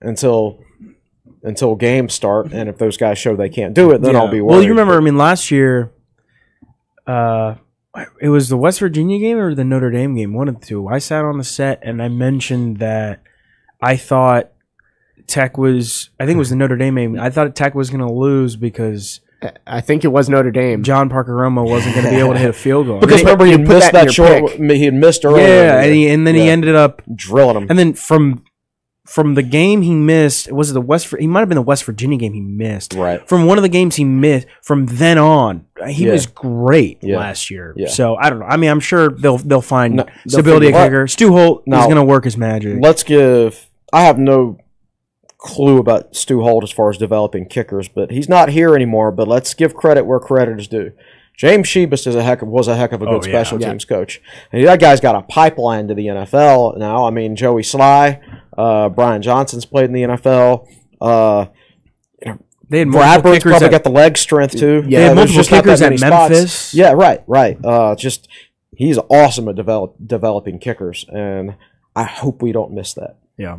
until until games start. And if those guys show they can't do it, then I'll be worried. Well, you remember, I mean, last year, uh, it was the West Virginia game or the Notre Dame game, one of the two. I sat on the set and I mentioned that I thought Tech was, I think it was the Notre Dame game. I thought Tech was going to lose because I think it was Notre Dame. John Parker Romo wasn't going to be able to hit a field goal. because remember he you had put missed that in that, short. pick. He had missed earlier. yeah, and, he, and then he ended up, drilling him. and then from from the game he missed, was it the West? He might have been the West Virginia game he missed. Right. From one of the games he missed, from then on, he Yeah. was great Yeah. last year. Yeah. So I don't know. I mean, I'm sure they'll they'll find No, stability at kicker. Stu Holt is going to work his magic. Let's give. I have no clue about Stu Holt as far as developing kickers, but he's not here anymore. But let's give credit where credit is due. James Shibest is a heck of, was a heck of a good Oh, yeah. special Yeah. teams coach. And that guy's got a pipeline to the NFL now. I mean, Joey Slye, uh, Brian Johnson's played in the NFL. Uh, they had multiple kickers probably at- got the leg strength too. Yeah, they had multiple just kickers at many spots. Memphis. Yeah, right, right. Uh, just he's awesome at develop, developing kickers, and I hope we don't miss that. yeah.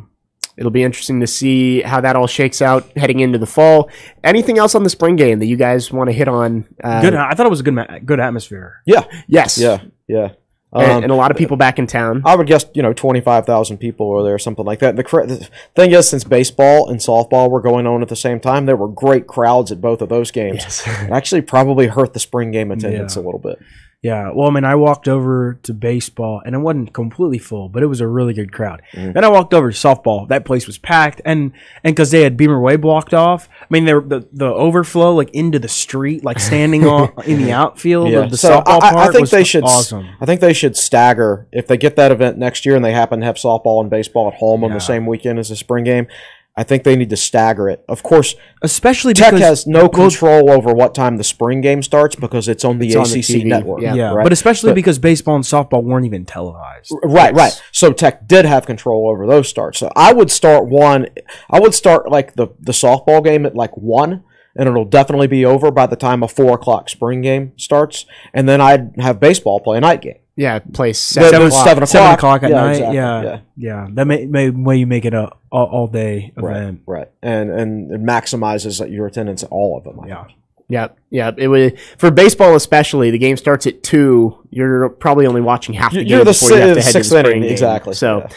It'll be interesting to see how that all shakes out heading into the fall. Anything else on the spring game that you guys want to hit on? Uh, Good. I thought it was a good ma- good atmosphere. Yeah, Yes. yeah, yeah. and, Um, and a lot of people back in town. I would guess you know twenty five thousand people were there, something like that. The, cra- the thing is, since baseball and softball were going on at the same time, there were great crowds at both of those games. It actually probably hurt the spring game attendance Yeah. a little bit. Yeah, well, I mean, I walked over to baseball, and it wasn't completely full, but it was a really good crowd. Mm. Then I walked over to softball. That place was packed, and and because they had Beamer Way blocked off, I mean, there the the overflow like into the street, like standing on in the outfield of the so softball I, I- I park think was they should. awesome. I think they should stagger if they get that event next year and they happen to have softball and baseball at home on the same weekend as the spring game. I think they need to stagger it. Of course, Especially Tech because has no control over what time the spring game starts because it's on the It's on the ACC network. yeah. yeah, right? but especially But- because baseball and softball weren't even televised. Right, right. So Tech did have control over those starts. So I would start one. I would start like the the softball game at like one, and it'll definitely be over by the time a four o'clock spring game starts. And then I'd have baseball play a night game. Yeah, place That seven o'clock. seven o'clock. Seven o'clock at Yeah, night. exactly. Yeah, yeah. yeah, That may, may way you make it a all, all day event. Right, and and it maximizes your attendance at all of them. I Yeah. think. Yep, yep. It was for baseball especially. The game starts at two. You're probably only watching half the You're- game you're the before you have to head to the spring inning, game. exactly, So, yeah.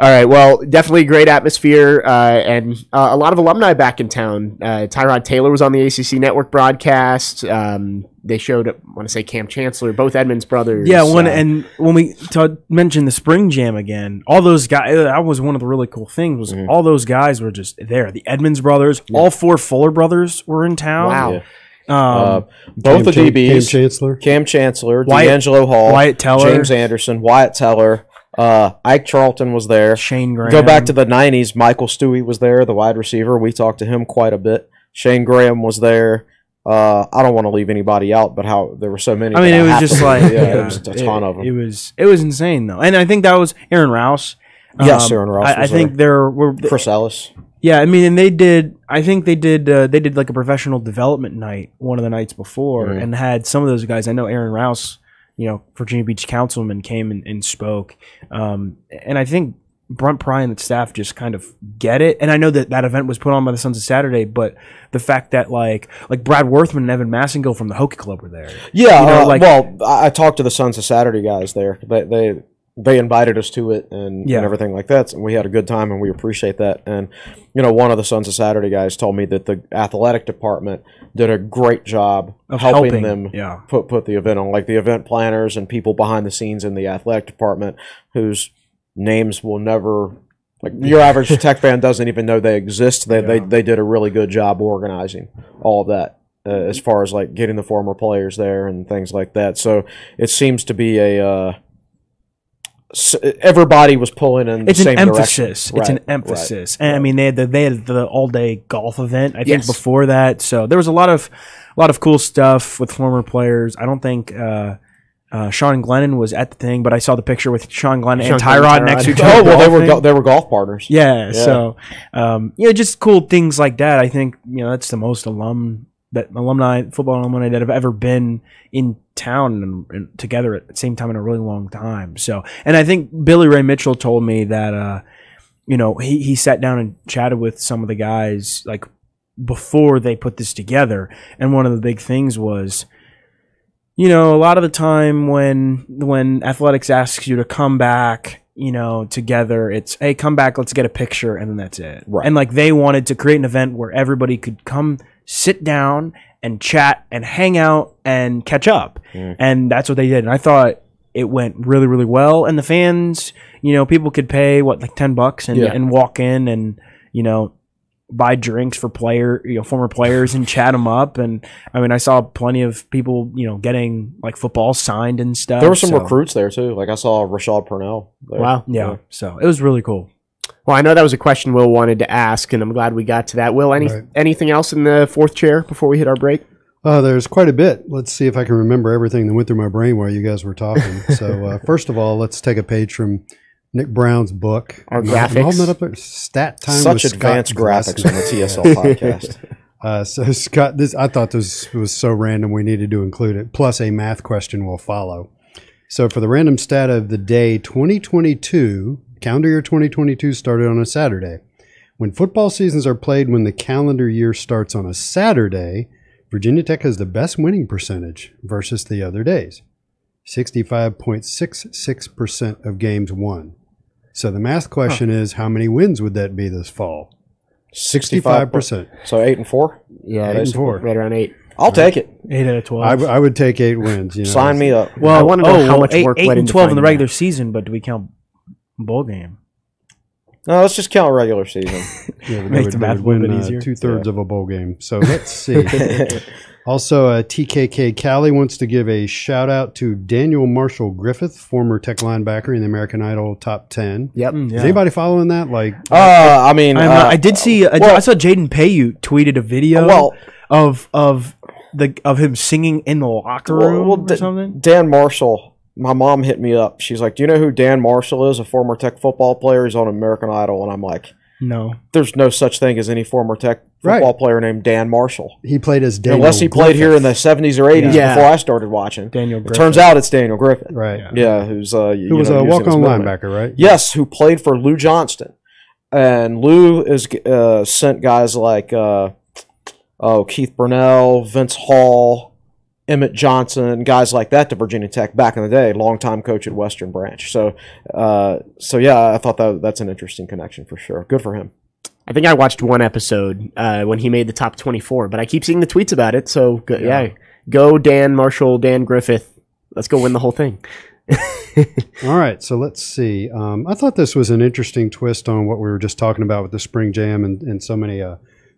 All right. Well, definitely great atmosphere uh, and uh, a lot of alumni back in town. Uh, Tyrod Taylor was on the ACC Network broadcast. Um, they showed, I want to say, Cam Chancellor, both Edmunds brothers. Yeah, when uh, and when we t- mentioned the spring jam again, all those guys. That was one of the really cool things. Was Mm-hmm. all those guys were just there. The Edmunds brothers, all four Fuller brothers were in town. Wow. Yeah. Um, Uh, both the Cam Chan- Cam DBs, Chancellor. Cam Chancellor, Wyatt- D'Angelo Hall, Wyatt Teller. James Anderson, Wyatt Teller, uh, Ike Charlton was there. Shane Graham. Go back to the '90s. Michael Stewie was there, the wide receiver. We talked to him quite a bit. Shane Graham was there. Uh, I don't want to leave anybody out, but how there were so many. I mean, it was just like yeah, yeah, it was a ton of them. It was it was insane though, and I think that was Aaron Rouse. Yes, Um, Aaron Rouse I, I think there were Chris Ellis. Yeah, I mean, and they did. I think they did. Uh, they did like a professional development night one of the nights before, Mhm. and had some of those guys. I know Aaron Rouse, you know, Virginia Beach councilman, came and, and spoke. Um, and I think Brent Pry and the staff just kind of get it. And I know that that event was put on by the Sons of Saturday, but the fact that like like Brad Wurthman and Evan Massengill from the Hokie Club were there. Yeah, You know, uh, like- well, I, I talked to the Sons of Saturday guys there. They they they invited us to it and, Yeah. and everything like that. And we had a good time, and we appreciate that. And you know, one of the Sons of Saturday guys told me that the athletic department did a great job Of helping, helping, them yeah. put put the event on, like the event planners and people behind the scenes in the athletic department whose names will never. Like your average tech fan doesn't even know they exist. They, they they did a really good job organizing all of that uh, as far as like getting the former players there and things like that. So it seems to be a uh, s- everybody was pulling in the It's same an direction. emphasis. It's Right, an emphasis. right, And I mean, they had the they had the all day golf event. I think Yes. before that, so there was a lot of a lot of cool stuff with former players. I don't think. Uh, uh, Sean Glennon was at the thing, but I saw the picture with Sean Glennon Sean and Glennon, Tyrod Tyrod. next to each Oh other. well, they were go- they were golf partners. Yeah, Yeah. so um, you know, just cool things like that. I think you know that's the most alum that alumni football alumni that have ever been in town and, and together at the same time in a really long time. So, and I think Billy Ray Mitchell told me that uh, you know he he sat down and chatted with some of the guys like before they put this together, and one of the big things was you know, a lot of the time when when athletics asks you to come back, you know, together, it's hey, come back, let's get a picture, and then that's it. Right. And like they wanted to create an event where everybody could come sit down and chat and hang out and catch up, Mm. and that's what they did. And I thought it went really really well. And the fans, you know, people could pay what like ten bucks and Yeah. and walk in and you know buy drinks for player, you know, former players and chat them up. And I mean, I saw plenty of people, you know, getting like football signed and stuff. There were some so- recruits there too. Like I saw Rashad Purnell. There. Wow. Yeah. So it was really cool. Well, I know that was a question Will wanted to ask, and I'm glad we got to that. Will, any Right. anything else in the fourth chair before we hit our break? Uh, there's quite a bit. Let's see if I can remember everything that went through my brain while you guys were talking. so, uh, first of all, let's take a page from Nick Brown's book. Our I'm graphics. holding it up there. Stat time. Such with advanced Scott graphics on the TSL podcast. Uh, so Scott, this I thought this was so random we needed to include it. Plus, a math question will follow. So, for the random stat of the day, 2022 calendar year 2022 started on a Saturday. When football seasons are played when the calendar year starts on a Saturday, Virginia Tech has the best winning percentage versus the other days. 65.66% of games won. So the math question is how many wins would that be this fall? 65%. So eight and four. Yeah, Eight and four. right around eight. I'll take it. Eight out of twelve. I, w- I would take eight wins. You know, Sign me up. well, I wanna know oh, how well, much eight, work eight went and twelve in the regular that. season, but do we count bowl game? No, let's just count regular season. Yeah, but Make they the math they a would little bit win easier. two thirds of a bowl game. So let's see. also, uh, TKK Cali wants to give a shout out to Daniel Marshall Griffith, former tech linebacker in the American Idol top 10. Yep. Mm, Is anybody following that? Like, uh, I mean, I'm uh, not- I did see. I, well- I saw Jaden Payoute tweeted a video Well- of of the of him singing in the locker Well- room well, or D- something. Dan Marshall. My mom hit me up. She's like, "Do you know who Dan Marshall is? A former Tech football player. He's on American Idol." And I'm like, No, "There's no such thing as any former Tech Right. football player named Dan Marshall, he played as Daniel unless he played here in the '70s or '80s Yeah. before I started watching." Daniel. It turns out it's Daniel Griffin. Right. Yeah, who's uh, Who was a walk on linebacker, right? Yes, who played for Lou Johnston, and Lou is uh, sent guys like uh, oh Keith Burnell, Vince Hall, Emmett Johnson, guys like that to Virginia Tech back in the day. Longtime coach at Western Branch. So, uh, so yeah, I thought that that's an interesting connection for sure. Good for him. I think I watched one episode uh, when he made the top 24, but I keep seeing the tweets about it. So go, yeah. go Dan Marshall, Dan Griffith. Let's go win the whole thing. All right, so let's see. Um, I thought this was an interesting twist on what we were just talking about with the spring jam and, and so many uh,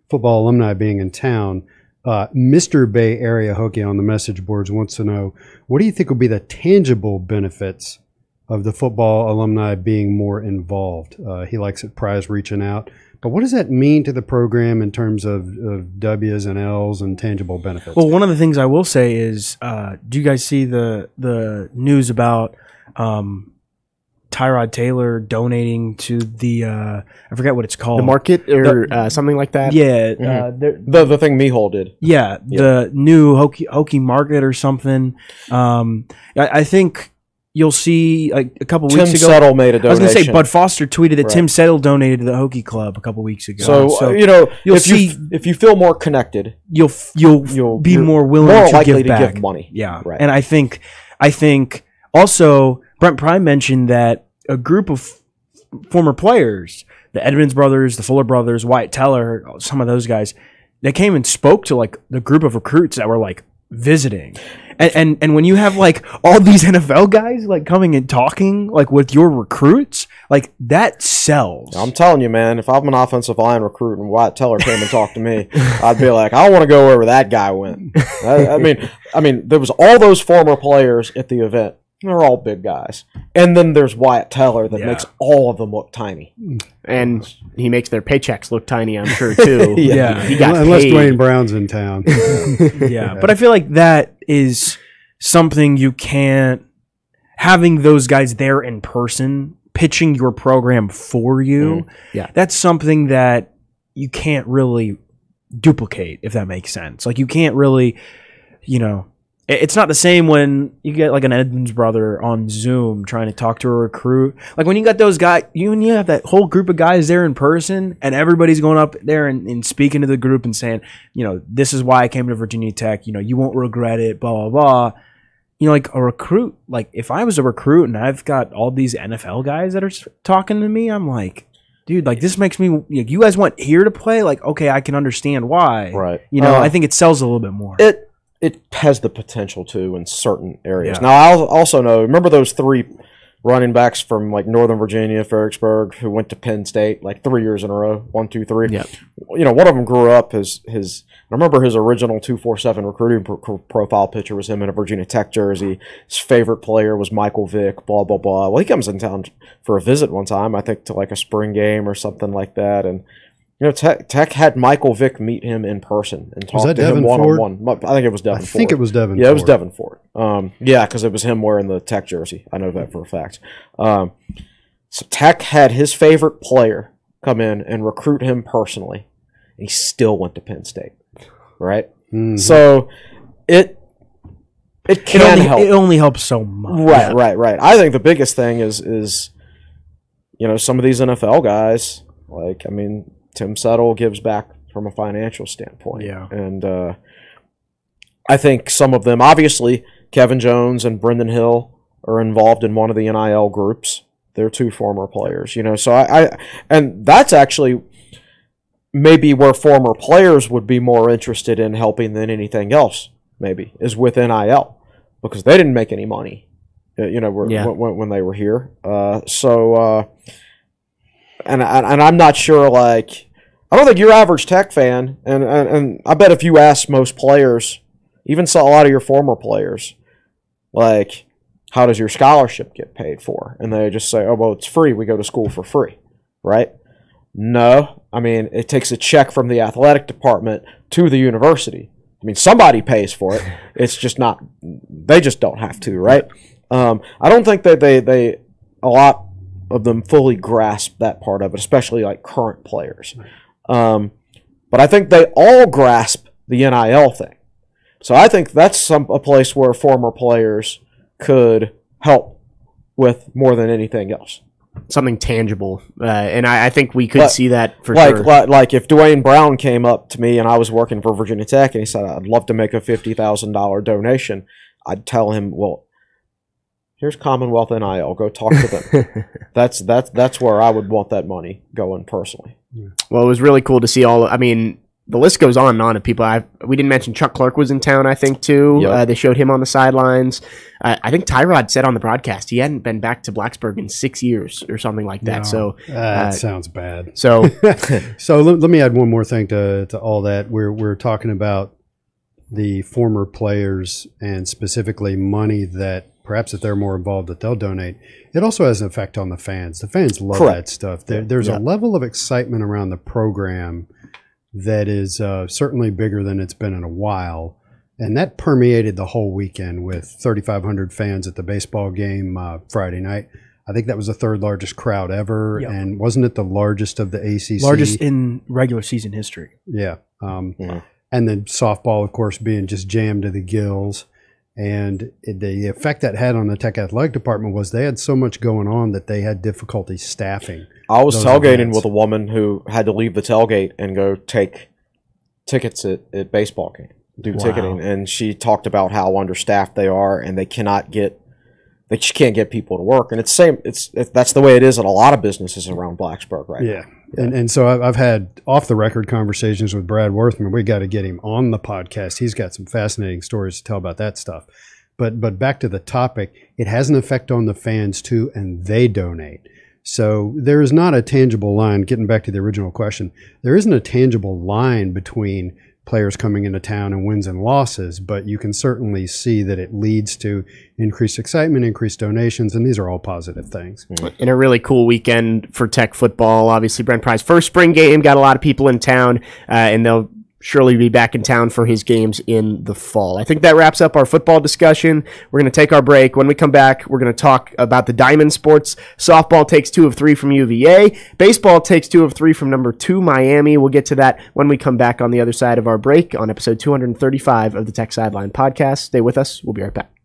football alumni being in town. Uh, Mr. Bay Area Hockey on the message boards wants to know what do you think will be the tangible benefits of the football alumni being more involved? Uh, he likes it, Pry's reaching out. But what does that mean to the program in terms of, of W's and L's and tangible benefits? Well, one of the things I will say is, uh, do you guys see the the news about um, Tyrod Taylor donating to the uh, I forget what it's called. The market or uh, something like that. Yeah, uh, The the thing Mihol did. yeah, the new Hokie Hokie Market or something. Um, I, I think you'll see like a couple Tim weeks ago. Tim Settle made a I was gonna say Bud Foster tweeted that Right. Tim Settle donated to the Hokie Club a couple weeks ago. So, uh, you know, you'll if you see- if you feel more connected, you'll f- you'll, you'll be more willing more to likely give to back. give money. Yeah, Right. And I think I think also Brent Pry mentioned that a group of former players, the Edmunds brothers, the Fuller brothers, Wyatt Teller, some of those guys, they came and spoke to like the group of recruits that were like visiting. And, and and when you have like all these NFL guys like coming and talking like with your recruits, like that sells. I'm telling you, man, if I'm an offensive line recruit and Wyatt Teller came and talked to me, I'd be like, I want to go wherever that guy went. I, I mean, I mean, there was all those former players at the event. They're all big guys, and then there's Wyatt Teller that Yeah. makes all of them look tiny. And he makes their paychecks look tiny, I'm sure, too. Yeah. He got Unless paid. Duane Brown's in town. yeah, but I feel like that is something you can't having those guys there in person pitching your program for you. Mm-hmm. Yeah. That's something that you can't really duplicate if that makes sense. Like you can't really, you know, it- it's not the same when you get like an Edmunds brother on Zoom trying to talk to a recruit. Like when you got those guys, you and you have that whole group of guys there in person, and everybody's going up there and, and speaking to the group and saying, you know, this is why I came to Virginia Tech. You know, you won't regret it. Blah blah blah. You know, like a recruit. Like if I was a recruit and I've got all these NFL guys that are talking to me, I'm like. Dude, like this makes me. Like, you guys want here to play? Like, okay, I can understand why. Right. You know, Uh, I think it sells a little bit more. It it has the potential to in certain areas. Yeah. Now I also know. Remember those three running backs from like Northern Virginia, Fredericksburg, who went to Penn State like three years in a row, one, two, three. Yep. You know, one of them grew up. His his. I remember his original two four seven recruiting pro- pro- profile picture was him in a Virginia Tech jersey. His favorite player was Michael Vick. Blah blah blah. Well, he comes in town for a visit one time. I think to like a spring game or something like that, and. You know, Tech, Tech had Michael Vick meet him in person and talk that to him one Ford? on one. I think it was Devin. I Devin. think Ford. it was Devin. Yeah, it was Devin Ford. Um, yeah, because it was him wearing the Tech jersey. I know that for a fact. Um, so Tech had his favorite player come in and recruit him personally, and he still went to Penn State. Right. Mhm. So it it it can only, help. it only helps so much. Right, right, right. I think the biggest thing is is you know some of these NFL guys like I mean Tim Settle gives back from a financial standpoint. Yeah. and uh, I think some of them obviously Kevin Jones and Brendan Hill are involved in one of the NIL groups. They're two former players, you know. So I, I and that's actually maybe where former players would be more interested in helping than anything else. Maybe is with NIL because they didn't make any money, uh, you know, Yeah. when, when they were here. Uh, so, uh, and and and I'm not sure like. I don't think your average tech fan, and, and, and I bet if you ask most players, even saw a lot of your former players, like, how does your scholarship get paid for? And they just say, oh, well, it's free. We go to school for free, right? No. I mean, it takes a check from the athletic department to the university. I mean, somebody pays for it. It's just not, they just don't have to, right? Um, I don't think that they, they, a lot of them fully grasp that part of it, especially like current players. Um, but I think they all grasp the NIL thing. So I think that's some a place where former players could help with more than anything else. Something tangible, uh, and I, I think we could But, see that for like, sure. like like if Duane Brown came up to me and I was working for Virginia Tech and he said I'd love to make a fifty thousand dollar donation, I'd tell him, well, here's Commonwealth NIL. Go talk to them. that's that's that's where I would want that money going personally. Well, it was really cool to see all. I mean, the list goes on and on of people. I we didn't mention Chuck Clark was in town. I think too. Yep. Uh, they showed him on the sidelines. Uh, I think Tyrod said on the broadcast he hadn't been back to Blacksburg in six years or something like that. No, So, that uh, sounds bad. so So let, let me add one more thing to, to all that. We're we're talking about the former players and specifically money that perhaps if they're more involved that they'll donate. It also has an effect on the fans. The fans love Correct. that stuff. There, there's Yeah. a level of excitement around the program that is uh, certainly bigger than it's been in a while. And that permeated the whole weekend with 3,500 fans at the baseball game uh, Friday night. I think that was the third largest crowd ever, Yep. and wasn't it the largest of the ACC? Largest in regular season history. Yeah. Um, Mhm. And then softball, of course, being just jammed to the gills. And the effect that had on the Tech Athletic Department was they had so much going on that they had difficulty staffing. I was tailgating events. with a woman who had to leave the tailgate and go take tickets at, at baseball game, do Wow. ticketing, and she talked about how understaffed they are and they cannot get they just can't get people to work. And it's same it's it, that's the way it is at a lot of businesses around Blacksburg right Yeah. And, and so I've, I've had off the record conversations with Brad Wurthman. We got to get him on the podcast. He's got some fascinating stories to tell about that stuff. But but back to the topic, it has an effect on the fans too, and they donate. So there is not a tangible line. Getting back to the original question, there isn't a tangible line between players coming into town and wins and losses, but you can certainly see that it leads to increased excitement, increased donations, and these are all positive things. in a really cool weekend for Tech football. Obviously, Brent Pry's first spring game got a lot of people in town, uh, and they'll surely be back in town for his games in the fall. I think that wraps up our football discussion. We're going to take our break. When we come back, we're going to talk about the Diamond Sports. Softball takes two of three from UVA. Baseball takes two of three from number two Miami. We'll get to that when we come back on the other side of our break on episode 235 of the Tech Sideline podcast. Stay with us. We'll be right back.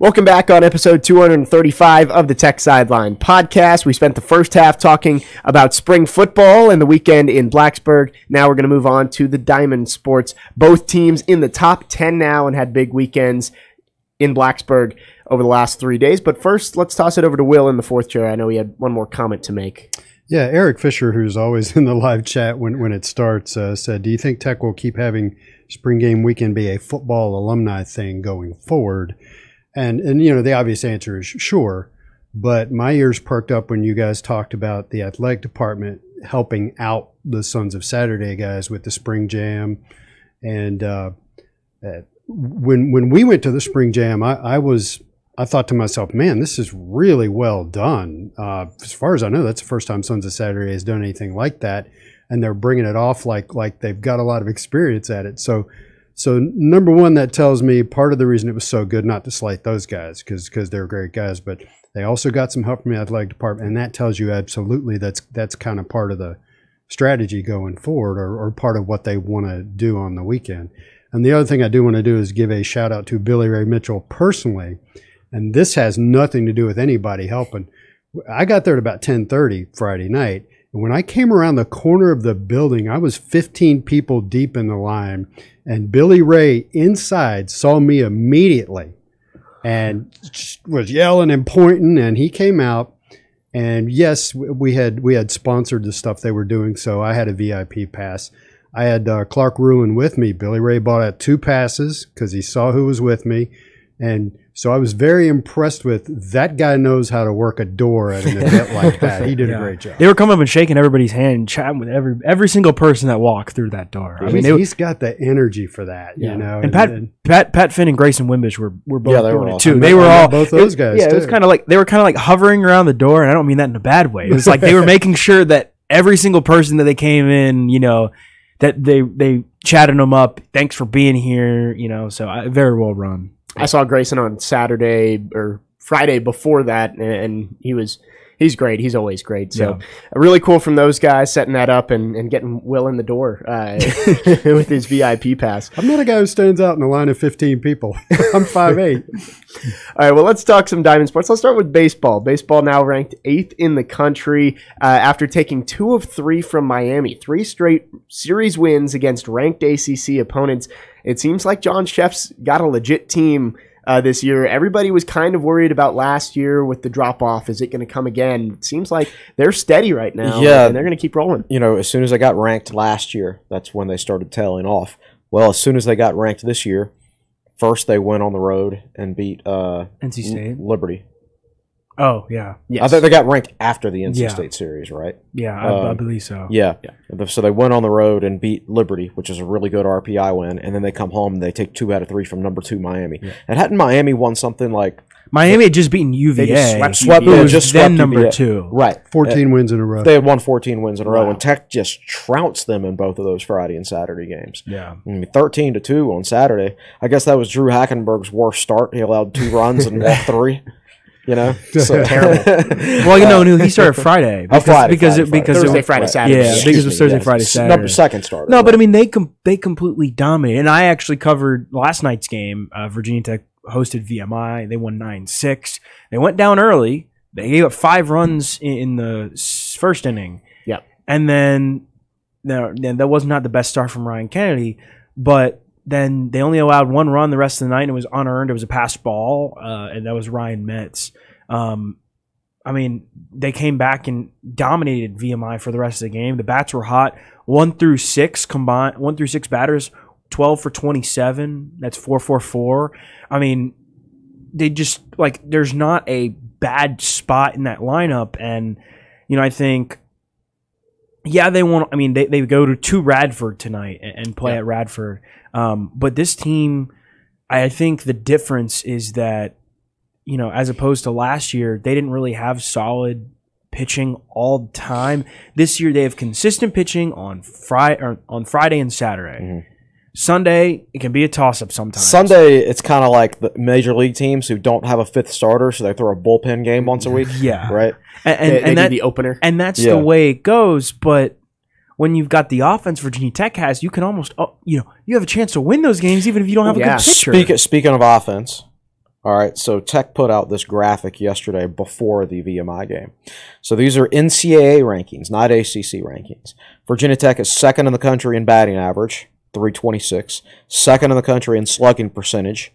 Welcome back on episode 235 of the Tech Sideline podcast. We spent the first half talking about spring football and the weekend in Blacksburg. Now we're going to move on to the Diamond Sports. Both teams in the top 10 now and had big weekends in Blacksburg over the last three days. But first, let's toss it over to Will in the fourth chair. I know he had one more comment to make. Yeah, Eric Fisher, who's always in the live chat when, when it starts, uh, said, Do you think Tech will keep having spring game weekend be a football alumni thing going forward? And, and you know, the obvious answer is sure. But my ears perked up when you guys talked about the athletic department helping out the Sons of Saturday guys with the spring jam. And uh, uh, when when we went to the spring jam, I, I was I thought to myself, man, this is really well done. Uh, as far as I know, that's the first time Sons of Saturday has done anything like that, and they're bringing it off like like they've got a lot of experience at it. So, so number one, that tells me part of the reason it was so good, not to slight those guys because because they're great guys, but they also got some help from the athletic department, and that tells you absolutely that's that's kind of part of the strategy going forward, or, or part of what they want to do on the weekend. And the other thing I do want to do is give a shout out to Billy Ray Mitchell personally and this has nothing to do with anybody helping. I got there at about ten thirty Friday night, And when I came around the corner of the building, I was 15 people deep in the line, and Billy Ray inside saw me immediately and was yelling and pointing. And he came out, and yes, we had we had sponsored the stuff they were doing, so I had a VIP pass. I had uh, Clark Ruin with me. Billy Ray bought out two passes because he saw who was with me, and so I was very impressed with that guy knows how to work a door at an event like that. He did Yeah. a great job. They were coming up and shaking everybody's hand, and chatting with every every single person that walked through that door. I mean, he's, they, he's got the energy for that, Yeah. you know. and Pat, Pat, Pat Finn and Grayson Wimbish were were both Yeah, they were doing it too. I They were I met all both those was- guys, Yeah, it was kind of like they were kind of like hovering around the door, and I don't mean that in a bad way. It was like they were making sure that every single person that they came in, you know, that they they chatted them up. Thanks for being here, you know. So I, very well run. I saw Grayson on Saturday or Friday before that, and, he was he's great. He's always great. So really cool from those guys setting that up and, and getting Will in the door uh, with his VIP pass. I'm not a guy who stands out in a line of 15 people. I'm 5'8. All right, well, let's talk some Diamond Sports. Let's start with baseball. Baseball now ranked eighth in the country uh, after taking two of three from Miami. Three straight series wins against ranked ACC opponents. It seems like John Szefc's got a legit team uh, this year. Everybody was kind of worried about last year with the drop off. Is it going to come again? It seems like they're steady right now. Yeah. and they're going to keep rolling. you know, as soon as they got ranked last year, that's when they started tailing off. Well, as soon as they got ranked this year, first they went on the road and beat uh, NC State. Liberty. Oh yeah, Yes. I think they got ranked after the NC Yeah. State series, right? yeah, I, I Um, believe so. Yeah. So they went on the road and beat Liberty, which is a really good RPI win, and then they come home and they take two out of three from number two Miami. And hadn't Miami won something like Miami had just beaten UVA. just swept swept- who yeah, was just then swept number UVA. two. right 14 wins in a row. They had won 14 wins in a row, Wow. and Tech just trounced them in both of those Friday and Saturday games. Yeah. I mean, 13 to 2 on Saturday. I guess that was Drue Hackenberg's worst start. He allowed two runs and walked three. You know? So, Terrible. Well, you know, no, he started Friday Oh, because Friday, because Friday, it, because Thursday, it, Friday, Saturday. Yeah, Excuse because it was Thursday, yes. Friday, Saturday. Number second starter. No, but I mean they com- they completely dominated, and I actually covered last night's game. Uh, Virginia Tech hosted VMI. They won nine six. They went down early. They gave up five runs in, in the first inning. Yep. and then no, then that was not the best start from Ryan Kennedy, but. Then they only allowed one run the rest of the night. And it was unearned. It was a pass ball, uh, and that was Ryan Metz. Um, I mean, they came back and dominated VMI for the rest of the game. The bats were hot. One through six combined, one through six batters, twelve for twenty-seven. That's four four four. I mean, they just like there's not a bad spot in that lineup, and you know I think, yeah, they won't. I mean, they they go to to Radford tonight and, and play Yeah. at Radford. Um, but this team, I think the difference is that you know, as opposed to last year, they didn't really have solid pitching all the time. This year, they have consistent pitching on Friday on Friday and Saturday. Mhm. Sunday, it can be a toss up sometimes. Sunday, it's kind of like the major league teams who don't have a fifth starter, so they throw a bullpen game once a week. yeah, Right? and and, they, they and do that the opener. and that's Yeah. the way it goes. But when you've got the offense Virginia Tech has, you can almost oh, you know you have a chance to win those games even if you don't have a Yeah. good pitcher. Speak, speaking of offense, all right, so Tech put out this graphic yesterday before the VMI game. So these are NCAA rankings, not ACC rankings. Virginia Tech is second in the country in batting average, 326. Second in the country in slugging percentage,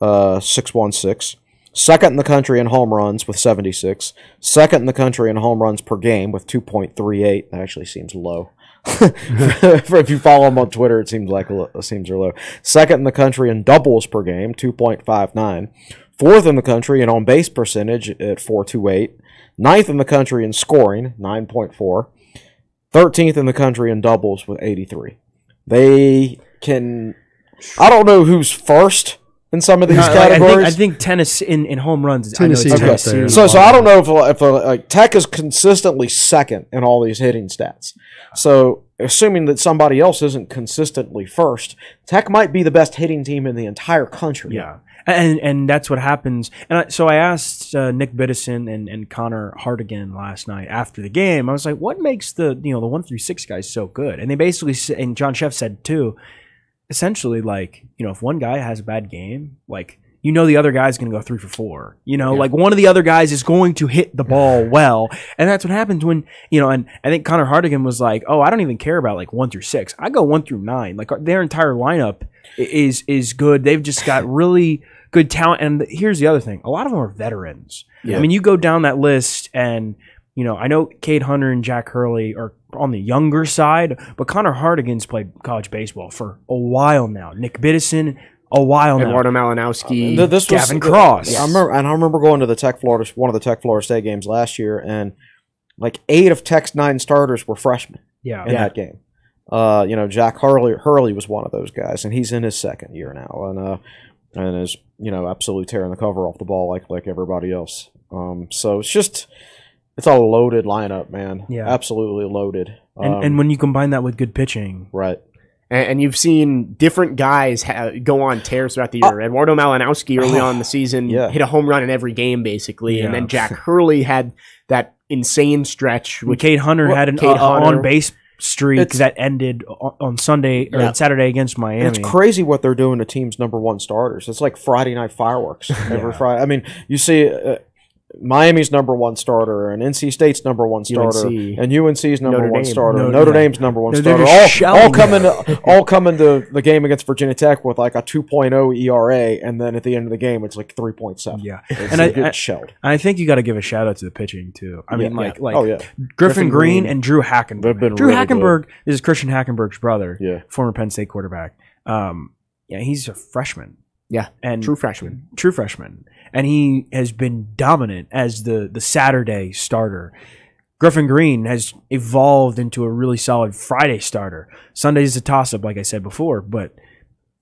uh, 616. Second in the country in home runs with 76. Second in the country in home runs per game with 2.38. That actually seems low. If you follow them on Twitter, it seems like it seems low. Second in the country in doubles per game, 2.59. Fourth in the country in on base percentage at 428. Ninth in the country in scoring, 9.4. 13th in the country in doubles with 83. They can. I don't know who's first in some of these Uh, like, I, think, categories. I think tennis in, in home runs. Tennessee's I know up it's. Tennessee. So, so I don't know if if like Tech is consistently second in all these hitting stats. So, assuming that somebody else isn't consistently first, Tech might be the best hitting team in the entire country. Yeah, and and that's what happens. And I, so I asked uh, Nick Biddison and, and Connor Hartigan last night after the game. I was like, "What makes the you know the one through six guys so good?" And they basically and John Szefc said too, essentially like you know if one guy has a bad game, like you know the other guy's going to go three for four. You know, Yeah. like one of the other guys is going to hit the ball well, and that's what happens when you know. And I think Connor Hartigan was like, "Oh, I don't even care about like one through six. I go one through nine. Like their entire lineup is is good. They've just got really good talent. And here's the other thing: a lot of them are veterans. Yeah. I mean, you go down that list, and you know, I know Cade Hunter and Jack Hurley are on the younger side, but Connor Hartigan's played college baseball for a while now. Nick Biddison, a while now. Eduardo Malinowski. Th- this was Gavin Cross. I remember, and I remember going to the Tech Florida, one of the Tech Florida State games last year, and like eight of Tech's nine starters were freshmen yeah, in Yeah. that game. Uh, you know, Jack Hurley, Hurley was one of those guys, and he's in his second year now, and uh, and is you know absolutely tearing the cover off the ball like like everybody else. Um, so it's just it's a loaded lineup, man. Yeah. absolutely loaded. and Um, and when you combine that with good pitching, right, and, and you've seen different guys ha- go on tears throughout the year. Eduardo Malinowski early on in the season Yeah. hit a home run in every game basically, and then Jack Hurley had that insane stretch. Which Cade Hunter Well, had an Hunter- on base streak It's- that ended on, Sunday or Yeah. Saturday against Miami. And it's crazy what they're doing to teams' number one starters. It's like Friday night fireworks every Friday. I mean, you see uh, Miami's number one starter and NC State's number one starter UNC. and UNC's number Notre one Dame. starter. Notre- Notre. Dame's number one they're starter. All, all coming to all coming to the game against Virginia Tech with like a 2.0 ERA, and then at the end of the game, it's like 3.7. yeah, It's, and I, I, shelled. I think you got to give a shout out to the pitching too. I mean, Yeah, like yeah. like oh yeah, Griffin, Griffin Green, Green. and Drue Hackenberg. Been Drew really Hackenberg this is Christian Hackenberg's brother, yeah. former Penn State quarterback. Um, yeah, he's a freshman. Yeah, and true freshman. true freshman, and he has been dominant as the the Saturday starter. Griffin Green has evolved into a really solid Friday starter. Sunday is a toss up, like I said before, but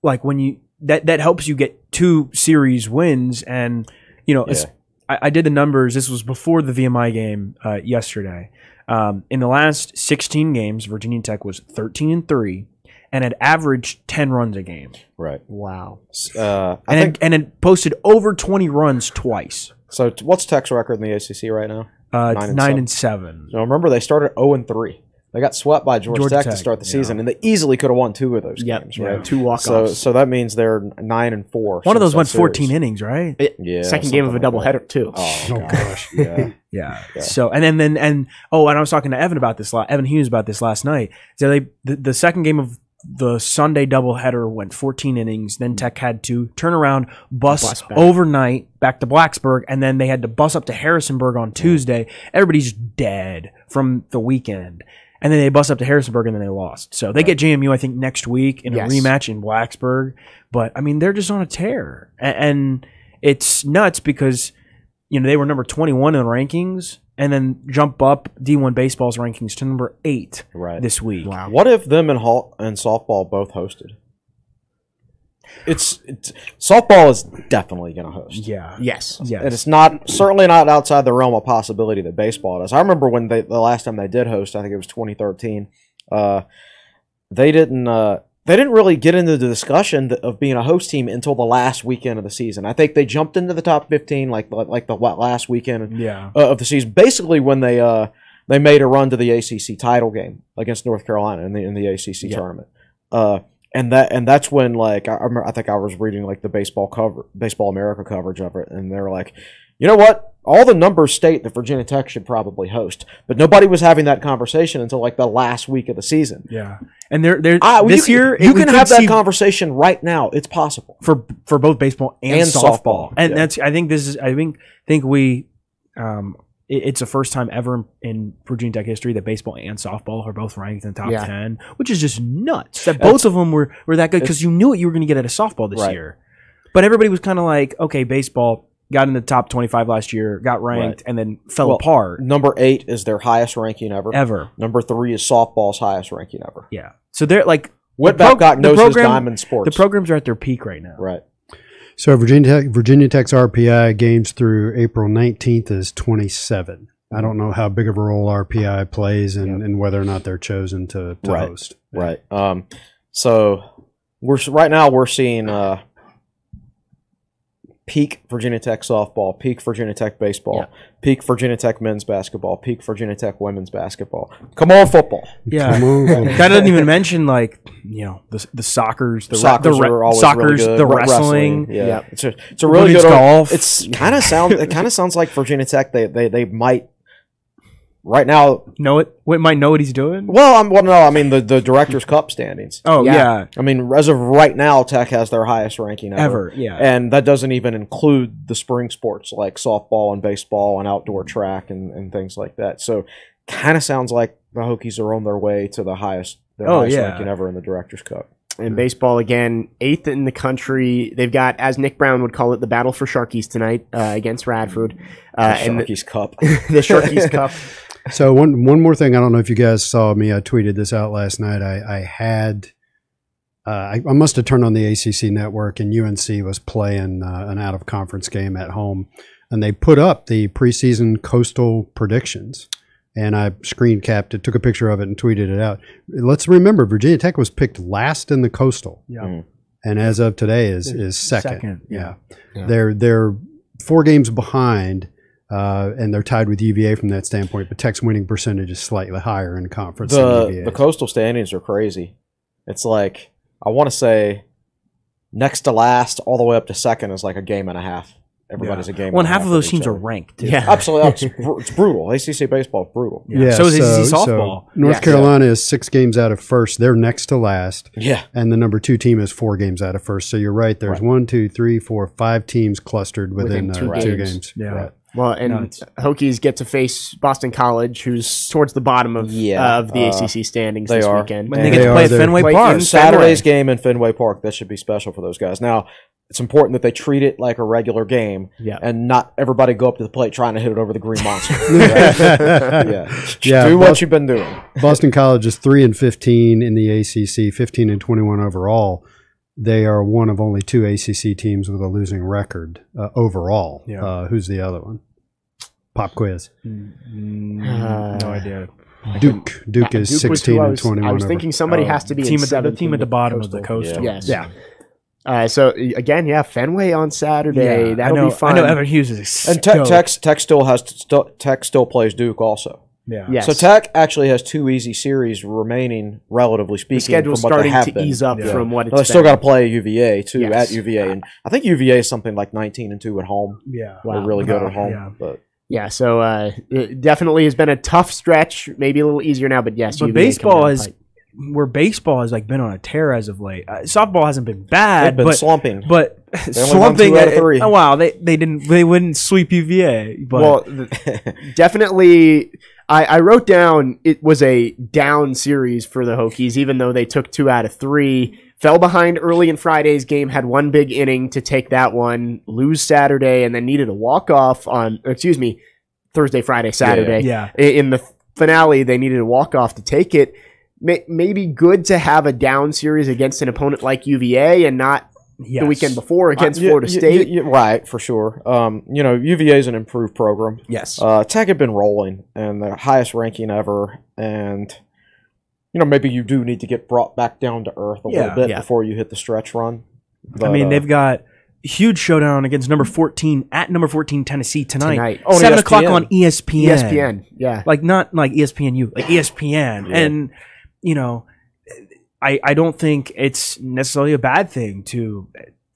like when you that that helps you get two series wins, and you know, es- I, I did the numbers. This was before the VMI game uh, yesterday. Um, in the last 16 games, Virginia Tech was 13 and three, and had averaged 10 runs a game, Right. Wow. Uh, and think it, and it posted over 20 runs twice. so. t- What's Tech's record in the ACC right now? Uh, Nine and nine seven. and seven. So remember, they started 0 and 3. They got swept by Georgia, Georgia Tech, Tech, to start the yeah. season, and they easily could have won two of those Yep. games, Yeah. Two walk-offs. So, so that means they're nine and four. One of those went 14 series. innings, right? It- Yeah, second game of a something like doubleheader too. Oh, Oh, gosh. gosh. yeah. Yeah. Yeah. So and then then and oh, and I was talking to Evan about this. Evan Hughes about this last night. So they the, the second game of the Sunday doubleheader went 14 innings. Then hmm. Tech had to turn around, bus, Bus back. overnight back to Blacksburg, and then they had to bus up to Harrisonburg on Tuesday. Everybody's dead from the weekend. And then they bus up to Harrisonburg and then they lost. So they get JMU, I think, next week in Yes. a rematch in Blacksburg. But I mean, they're just on a tear. A- And it's nuts because you know, they were number 21 in the rankings and then jump up D1 baseball's rankings to number 8 Right. this week. Wow. What if them and Hall and softball both hosted? It's, it's softball is definitely going to host. Yeah. Yes. Yes. And it's not certainly not outside the realm of possibility that baseball does. I remember when they the last time they did host, I think it was 2013. Uh, they didn't uh, they didn't really get into the discussion of being a host team until the last weekend of the season. I think they jumped into the top 15 like like the last weekend Yeah. uh, of the season, basically when they uh, they made a run to the ACC title game against North Carolina in the in the ACC Yeah. tournament. Uh, and that and that's when like I, I remember I think I was reading like the baseball cover baseball America coverage of it, and they were like, you know what? All the numbers state that Virginia Tech should probably host, but nobody was having that conversation until like the last week of the season. Yeah. And they're, they're Ah, well, this you year you can have that conversation right now. It's possible. for for both baseball and, And softball. softball, And yeah. that's I think this is I think think we um it's the first time ever in- in Virginia Tech history that baseball and softball are both ranked in the top Yeah. 10, which is just nuts. That both of them were, were that good because you knew what you were going to get out of softball this Right. year. But everybody was kind of like, okay, baseball got in the top 25 last year, got ranked, and then fell Well, apart Number eight is their highest ranking ever. ever. Number three is softball's highest ranking ever. Yeah. So they're like, Whit The pro- Babcock the knows program- his diamond sports. the programs are at their peak right now. right. So Virginia Tech, Virginia Tech's RPI games through April 19th is 27. I don't know how big of a role RPI plays and, and whether or not they're chosen to, to Right. host. Right. Um, so we're right now we're seeing uh, peak Virginia Tech softball, peak Virginia Tech baseball, Yeah. peak Virginia Tech men's basketball, peak Virginia Tech women's basketball. Come on, football. Yeah, Come on. that doesn't even mention like you know the the soccer's, the Soccer the are always soccer's, really good. the Re- wrestling. Yeah, Yeah. it's a it's a really Women's good golf. It's kind of sound. It kind of sounds like Virginia Tech. They they they might right now. Know it? What might know what he's doing? Well, I'm well, no. I mean the the Directors Cup standings. Oh Yeah. yeah, I mean, as of right now, Tech has their highest ranking ever. ever yeah. And that doesn't even include the spring sports like softball and baseball and outdoor track and, and things like that. So, kind of sounds like the Hokies are on their way to the highest, their Oh, highest yeah. ranking ever in the Directors Cup. in baseball again, eighth in the country. They've got, as Nick Brown would call it, the battle for Sharkies tonight uh, against Radford, uh, The and the, Sharkies Cup. the Sharkies Cup. So one one more thing, I don't know if you guys saw me. I tweeted this out last night. I, I had, uh, I, I must have turned on the ACC network, and UNC was playing uh, an out of conference game at home, and they put up the preseason coastal predictions. And I screen capped it, took a picture of it, and tweeted it out. Let's remember, Virginia Tech was picked last in the coastal, yeah. Mm. and as of today is is second. Second, yeah. Yeah. They're they're four games behind, and they're tied with UVA from that standpoint. But Tech's winning percentage is slightly higher in conference than the UVA. the coastal standings are crazy. It's like I want to say next to last, all the way up to second is like a game and a half. Everybody's a game. Well, and and half half of those teams each are ranked. too. Yeah. Absolutely, it's, it's brutal. ACC baseball is brutal. Yeah. So is ACC softball. North Yeah. Carolina is six games out of first. They're next to last, Yeah, and the number two team is four games out of first. So you're right. There's Right. one, two, three, four, five teams clustered within, Within uh, two two games. games. Yeah. Right. Well, and No, Hokies get to face Boston College, who's towards the bottom of Yeah, of the uh, ACC standings they this are. weekend. When And they get They to are play at. Fenway Park. in Saturday's game in Fenway Park that should be special for those guys. Now, it's important that they treat it like a regular game Yeah. and not everybody go up to the plate trying to hit it over the green monster. yeah, Yeah, do what Bos- you've been doing. Boston College is three and fifteen in the ACC, fifteen and twenty-one overall. They are one of only two ACC teams with a losing record uh, overall. Yeah. Uh, who's the other one? Pop quiz. Mm, Uh, no idea. Duke. Duke Yeah, is Duke was sixteen who I and was, twenty-one. I was over- thinking somebody Oh, has to be team at the, the team at the bottom of the Coastal. coastal. Yes. Yeah. Uh, so y- again, yeah, Fenway on Saturday. Yeah, That'll I know, be fun. I know Evan Hughes is And Tech, stoked. Tech, Tech still has still, Tech still plays Duke also. Yeah. Yes. So Tech actually has two easy series remaining, relatively the speaking. schedule's from what they starting have to been. ease up Yeah. from what it's Well, they still been. got to play UVA too Yes. at UVA, and I think UVA is something like nineteen and two at home. Yeah. Wow. They're really good at home, Yeah. but Yeah, so uh, it definitely has been a tough stretch. Maybe a little easier now, but yes, But UVA baseball is where baseball has like been on a tear as of late. Uh, softball hasn't been bad, they've been but slumping. but slumping. two out of uh, three. Oh wow, they they didn't they wouldn't sweep UVA. But well, definitely. I, I wrote down it was a down series for the Hokies, even though they took two out of three. Fell behind early in Friday's game, had one big inning to take that one, lose Saturday, and then needed a walk off on. Excuse me, Thursday, Friday, Saturday. yeah, I- in the finale, they needed a walk off to take it. May- Maybe good to have a down series against an opponent like UVA and not yes. the weekend before against Uh, you- Florida you- State. you- you- right, for sure. Um, you know, UVA is an improved program. yes. Uh, Tech had been rolling and the highest ranking ever, and you know maybe you do need to get brought back down to earth a Yeah. little bit Yeah. before you hit the stretch run. I mean uh, they've got huge showdown against number fourteen at number fourteen Tennessee tonight. Tonight. Oh, on Seven o'clock on ESPN. ESPN. Yeah. like not like ESPNU, like ESPN, Yeah. and you know, I I don't think it's necessarily a bad thing to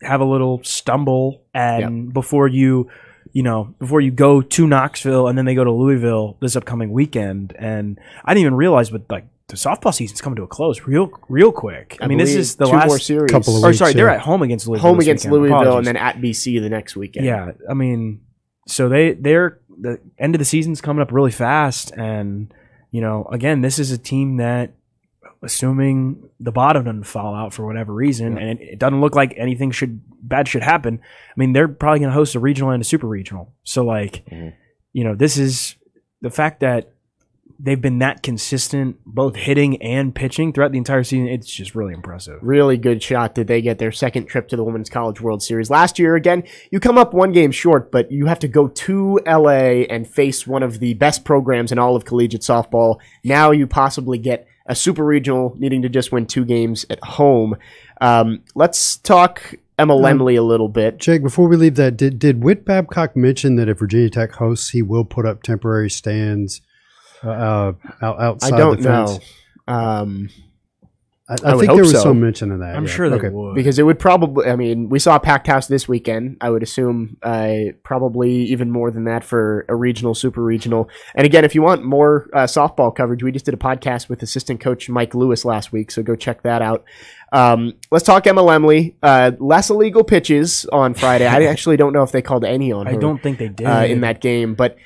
have a little stumble and before you you know before you go to Knoxville and then they go to Louisville this upcoming weekend and I didn't even realize but like the softball season's coming to a close real real quick. I, mean this is the two last more series. couple of or weeks, sorry they're at home against Louisville home against weekend. Louisville Apologies. and then at BC the next weekend. Yeah, I mean, so they they're the end of the season's coming up really fast, and you know, again, this is a team that, assuming the bottom doesn't fall out for whatever reason, and it, it doesn't look like anything should bad should happen. I mean, they're probably going to host a regional and a super regional. So, like, Mhm. you know, this is the fact that they've been that consistent, both hitting and pitching throughout the entire season. It's just really impressive. Really good shot that they get their second trip to the Women's College World Series. Last year, again, you come up one game short, but you have to go to LA and face one of the best programs in all of collegiate softball. Now you possibly get a super regional, needing to just win two games at home. Um, let's talk Emma Um, Lemley a little bit. Jake, before we leave that, did did Whit Babcock mention that if Virginia Tech hosts, he will put up temporary stands uh, uh, out, I don't know. Um, I, I I, think there was so. some mention of that. I'm yeah. sure they Okay. would. because it would probably i mean we saw a packed house this weekend i would assume uh, probably even more than that for a regional super regional and again if you want more uh, softball coverage we just did a podcast with assistant coach mike lewis last week so go check that out um, let's talk emma lemley uh, less illegal pitches on friday i actually don't know if they called any on her I don't think they did uh, in that game but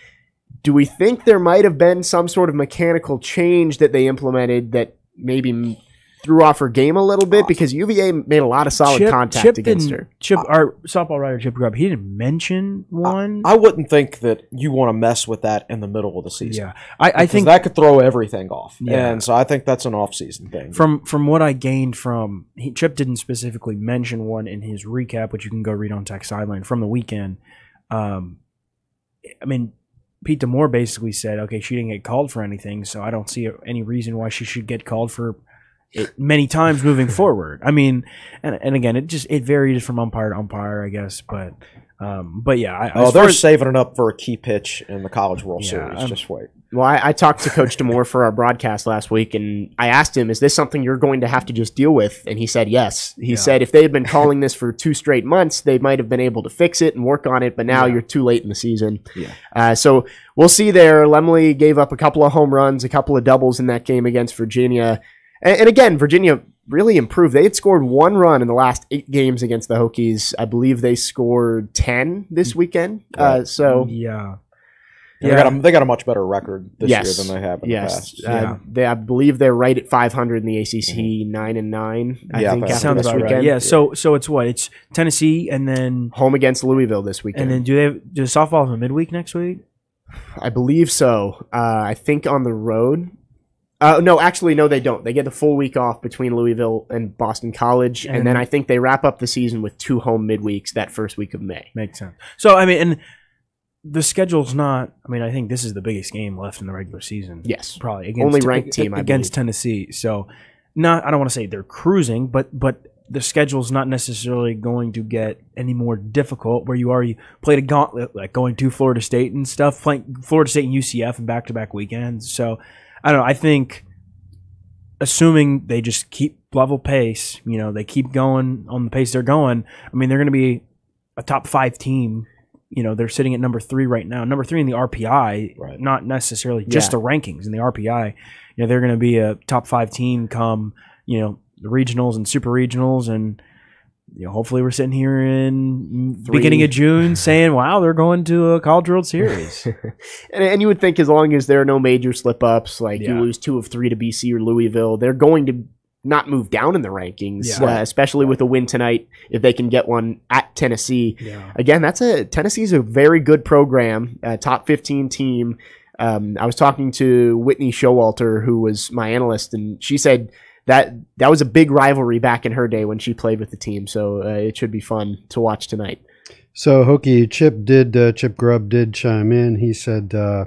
do we think there might have been some sort of mechanical change that they implemented that maybe m- threw off her game a little bit because UVA made a lot of solid Chip, contact Chip against her. Chip, our softball writer Chip Grubb, he didn't mention one. I wouldn't think that you want to mess with that in the middle of the season. yeah, I, I think that could throw everything off. Yeah. And so I think that's an off-season thing. from from what I gained from he, Chip didn't specifically mention one in his recap, which you can go read on Tech Sideline from the weekend. Um, I mean, Pete D'Amour basically said, "Okay, she didn't get called for anything, so I don't see any reason why she should get called for it many times moving forward." I mean, and and again, it just it varies from umpire to umpire, I guess, but um, but yeah, I, oh, they're as- saving it up for a key pitch in the College World Yeah, Series. I'm- Just wait. Well, I, I talked to Coach D'Amour for our broadcast last week, and I asked him, "Is this something you're going to have to just deal with?" And he said, "Yes." He Yeah. said, "If they had been calling this for two straight months, they might have been able to fix it and work on it, but now Yeah. you're too late in the season." Yeah. Uh, so we'll see there. Lemley gave up a couple of home runs, a couple of doubles in that game against Virginia, and, and again, Virginia really improved. They had scored one run in the last eight games against the Hokies. I believe they scored ten this weekend. Uh, so yeah, They, Yeah. got a, they got a much better record this Yes. year than they have in the yes, past. uh, Yeah. they, I believe they're right at 500 in the ACC, nine and nine. I Yeah, think after sounds this about weekend. right. Yeah, so so it's what it's Tennessee, and then home against Louisville this weekend. and then do they have, do softball have a midweek next week? I believe so. Uh, I think on the road. Uh, no, actually, no, they don't. They get the full week off between Louisville and Boston College, and, And- then I think they wrap up the season with two home midweeks that first week of May. Makes sense. So I mean, and the schedule's not. I mean, I think this is the biggest game left in the regular season. Yes, probably against, Only ranked team, I against Tennessee. So, not I don't want to say they're cruising, but but the schedule's not necessarily going to get any more difficult. Where you already played a gauntlet, like going to Florida State and stuff, playing Florida State and UCF and back to back weekends. So, I don't know. I think, assuming they just keep level pace, you know, they keep going on the pace they're going. I mean, they're going to be a top five team. You know, they're sitting at number three right now. Number three in the RPI, Right. not necessarily just Yeah. the rankings in the RPI. You know, they're going to be a top five team come, you know, the regionals and super regionals. And, you know, hopefully we're sitting here in Three. beginning of June saying, wow, they're going to a College World Series. and, and you would think as long as there are no major slip ups, like you lose two of three to BC or Louisville, they're going to not move down in the rankings, Yeah. uh, especially with a win tonight if they can get one at Tennessee. yeah. Again, that's a Tennessee's a very good program, a top 15 team. Um, I was talking to Whitney Showalter, who was my analyst, and she said that that was a big rivalry back in her day when she played with the team. So uh, it should be fun to watch tonight. So Hokie Chip did uh, Chip Grubb did chime in. He said uh,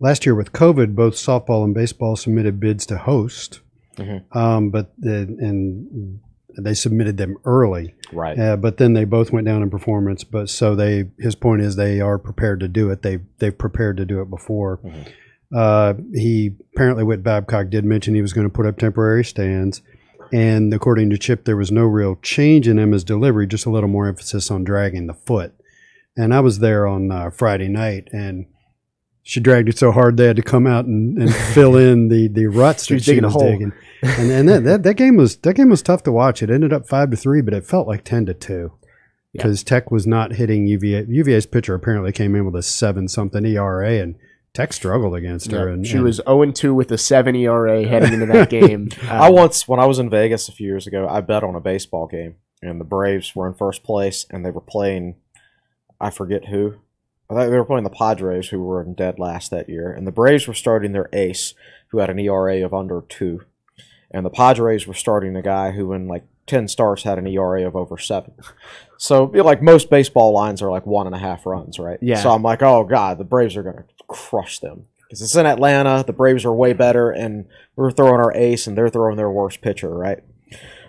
last year with COVID, both softball and baseball submitted bids to host, Mhm. um, but the, and they submitted them early. Right. Uh, but then they both went down in performance. But so they his point is they are prepared to do it. They they've prepared to do it before. Mhm. Uh, he apparently Whit Babcock did mention he was going to put up temporary stands. And according to Chip, there was no real change in Emma's delivery, just a little more emphasis on dragging the foot. And I was there on uh, Friday night, and she dragged it so hard they had to come out and, and fill in the the ruts She that was she digging a was digging. And and that, that that game was that game was tough to watch. It ended up five to three, but it felt like ten to two Yeah. because Tech was not hitting UVA. UVA's pitcher apparently came in with a seven something ERA, and Tech struggled against her. And she and- was 0 2 with a 7 ERA heading into that game. I Um, once, when I was in Vegas a few years ago, I bet on a baseball game, and the Braves were in first place, and they were playing, I forget who. I think they were playing the Padres, who were in dead last that year, and the Braves were starting their ace, who had an ERA of under two, and the Padres were starting a guy who, in like ten starts, had an ERA of over seven. So, like most baseball lines are like one and a half runs, right? Yeah. So I'm like, oh god, the Braves are going to crush them. because it's in Atlanta. The Braves are way better, and we're throwing our ace, and they're throwing their worst pitcher. Right?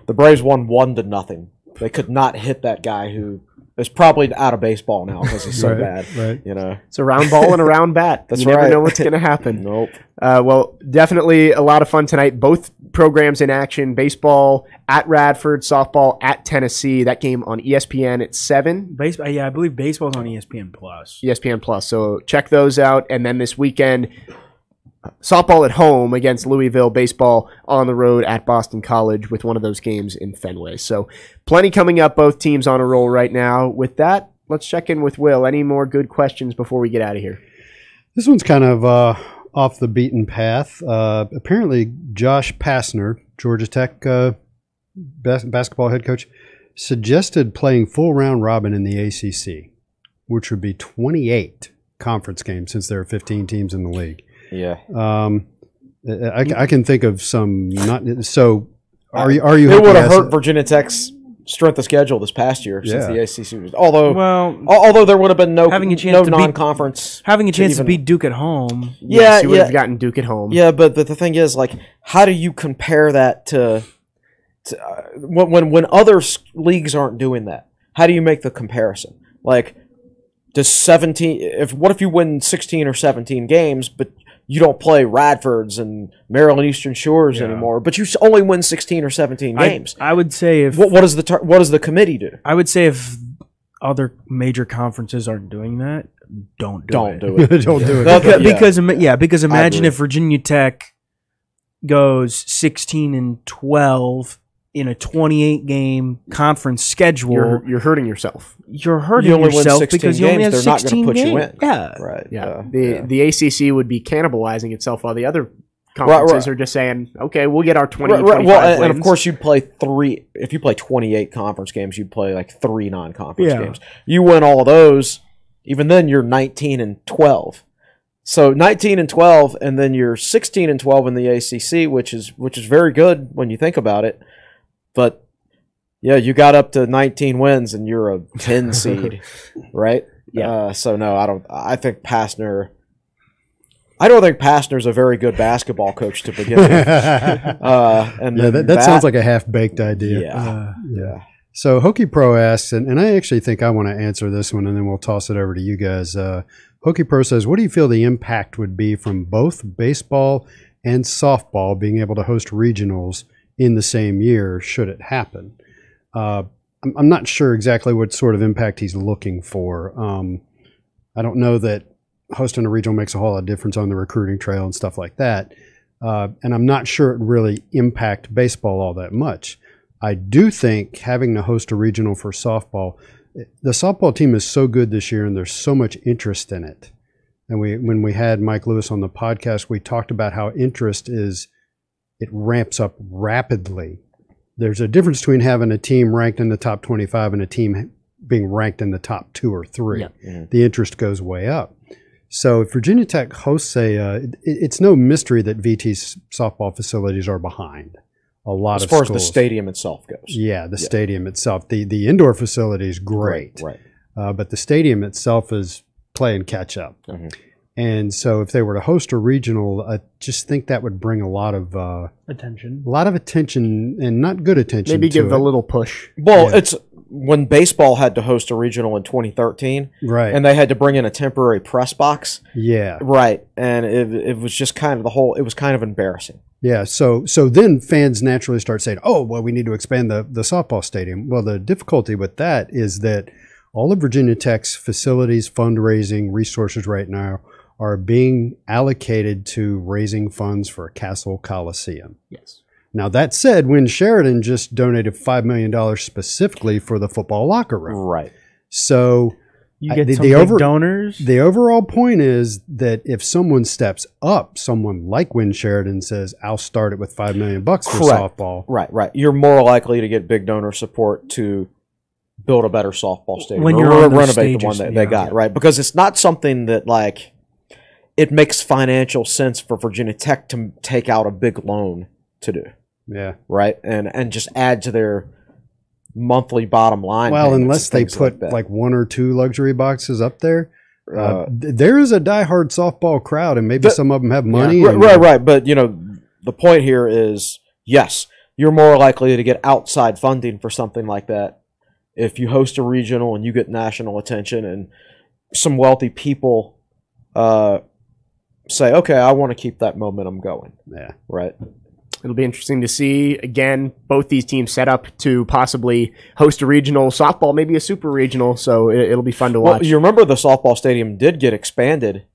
The Braves won one to nothing. They could not hit that guy who is probably out of baseball now because he's so Right, bad. right. You know. It's a round ball and a round bat. That's you never right. know what's going to happen. Nope. Uh, well, definitely a lot of fun tonight. Both programs in action. Baseball at Radford, softball at Tennessee. That game on ESPN at 7. Baseball, yeah, I believe baseball's on ESPN Plus. ESPN Plus. So check those out. And then this weekend, softball at home against Louisville, baseball on the road at Boston College with one of those games in Fenway. So plenty coming up. Both teams on a roll right now. With that, let's check in with Will. Any more good questions before we get out of here? This one's kind of uh, off the beaten path. Uh, apparently, Josh Pastner, Georgia Tech uh, bas- basketball head coach, suggested playing full round robin in the ACC, which would be 28 conference games since there are 15 teams in the league. Yeah. Um, I, I can think of some not so. Are you are you? It would have hurt Virginia Tech's strength of schedule this past year since the ACC was. Although, Well, although there would have been no Having a chance no to beat- non-conference. having a chance to even- beat Duke at home. Yeah, Yes, you would yeah. have gotten Duke at home. Yeah, but but the thing is, like, how do you compare that to, to uh, when when when other leagues aren't doing that? How do you make the comparison? Like, does seventeen? If what if you win sixteen or seventeen games, but you don't play Radfords and Maryland Eastern Shores Yeah. anymore, but you only win sixteen or seventeen games? I, would say if what what does the tar- what does the committee do? I would say if other major conferences aren't doing that, don't do Don't it. do it. Don't do it. Okay. Because, Yeah. because yeah, because imagine if Virginia Tech goes 16 and 12 in a 28 game conference schedule, You're, you're, you're hurting yourself. hurting You only yourself 16 because you only have games, they're not gonna 16 put you games. in. Yeah. Right. Yeah. uh, the yeah. the ACC would be cannibalizing itself while the other conferences right. are just saying, okay, we'll get our 20, Right, right. Well, and, and of course, you'd play three. If you play 28 conference games, you'd play like three non conference Yeah. games. You win all of those, even then, you're 19 and 12. So 19 and 12, and then you're 16 and 12 in the ACC, which is which is very good when you think about it. But yeah, you got up to 19 wins, and you're a 10 seed, right? Yeah. Uh, so no, I don't. I think Pastner. I don't think Pastner's a very good basketball coach to begin with. Uh, and then that, that sounds like a half baked idea. yeah. Uh, Yeah. So Hokey Pro asks, and, and I actually think I want to answer this one, and then we'll toss it over to you guys. Uh, Hokey Pro says, "What do you feel the impact would be from both baseball and softball being able to host regionals in the same year, should it happen?" Uh, I'm, I'm not sure exactly what sort of impact he's looking for. Um, I don't know that hosting a regional makes a whole lot of difference on the recruiting trail and stuff like that. Uh, and I'm not sure it really impact baseball all that much. I do think having to host a regional for softball, the softball team is so good this year, and there's so much interest in it. And we, when we had Mike Lewis on the podcast, we talked about how interest is it ramps up rapidly. There's a difference between having a team ranked in the top 25 and a team being ranked in the top two or three. Yeah. Mhm. The interest goes way up. So if Virginia Tech hosts a, uh, it, it's no mystery that VT's softball facilities are behind a lot as of far as the stadium itself goes. Yeah, the stadium itself. The the indoor facility is great, Right. uh, but the stadium itself is playing catch up. Mhm. And so, if they were to host a regional, I just think that would bring a lot of uh, attention. a lot of attention and not good attention. Maybe to give it. a little push. Well, Yeah. it's when baseball had to host a regional in 2013, right. and they had to bring in a temporary press box. yeah, Right, and it, it was just kind of the whole. It was kind of embarrassing. yeah. So so then fans naturally start saying, "Oh, well, we need to expand the the softball stadium." Well, the difficulty with that is that all of Virginia Tech's facilities, fundraising, resources right now are being allocated to raising funds for Cassell Coliseum. Yes. Now that said, when Sheridan just donated five million dollars specifically for the football locker room, Right. so You I- get the- some the big over- donors. the overall point is that if someone steps up, someone like Win Sheridan says, "I'll start it with five million bucks for Correct. softball." Right. Right. You're more likely to get big donor support to build a better softball stadium When or you're re- on those renovate the one stages, that they yeah. got. Right. Because it's not something that like it makes financial sense for Virginia Tech to take out a big loan to do. Yeah. right? And and just add to their monthly bottom line. Well, unless they put that. like, one or two luxury boxes up there, uh, Uh, there is a diehard softball crowd, and maybe The- some of them have money. right, and- right, right. But you know, the point here is yes, you're more likely to get outside funding for something like that if you host a regional and you get national attention and some wealthy people uh, say, okay, I want to keep that momentum going. Yeah. Right. It'll be interesting to see again both these teams set up to possibly host a regional softball, maybe a super regional. So it, it'll be fun to Well, watch. you remember the softball stadium did get expanded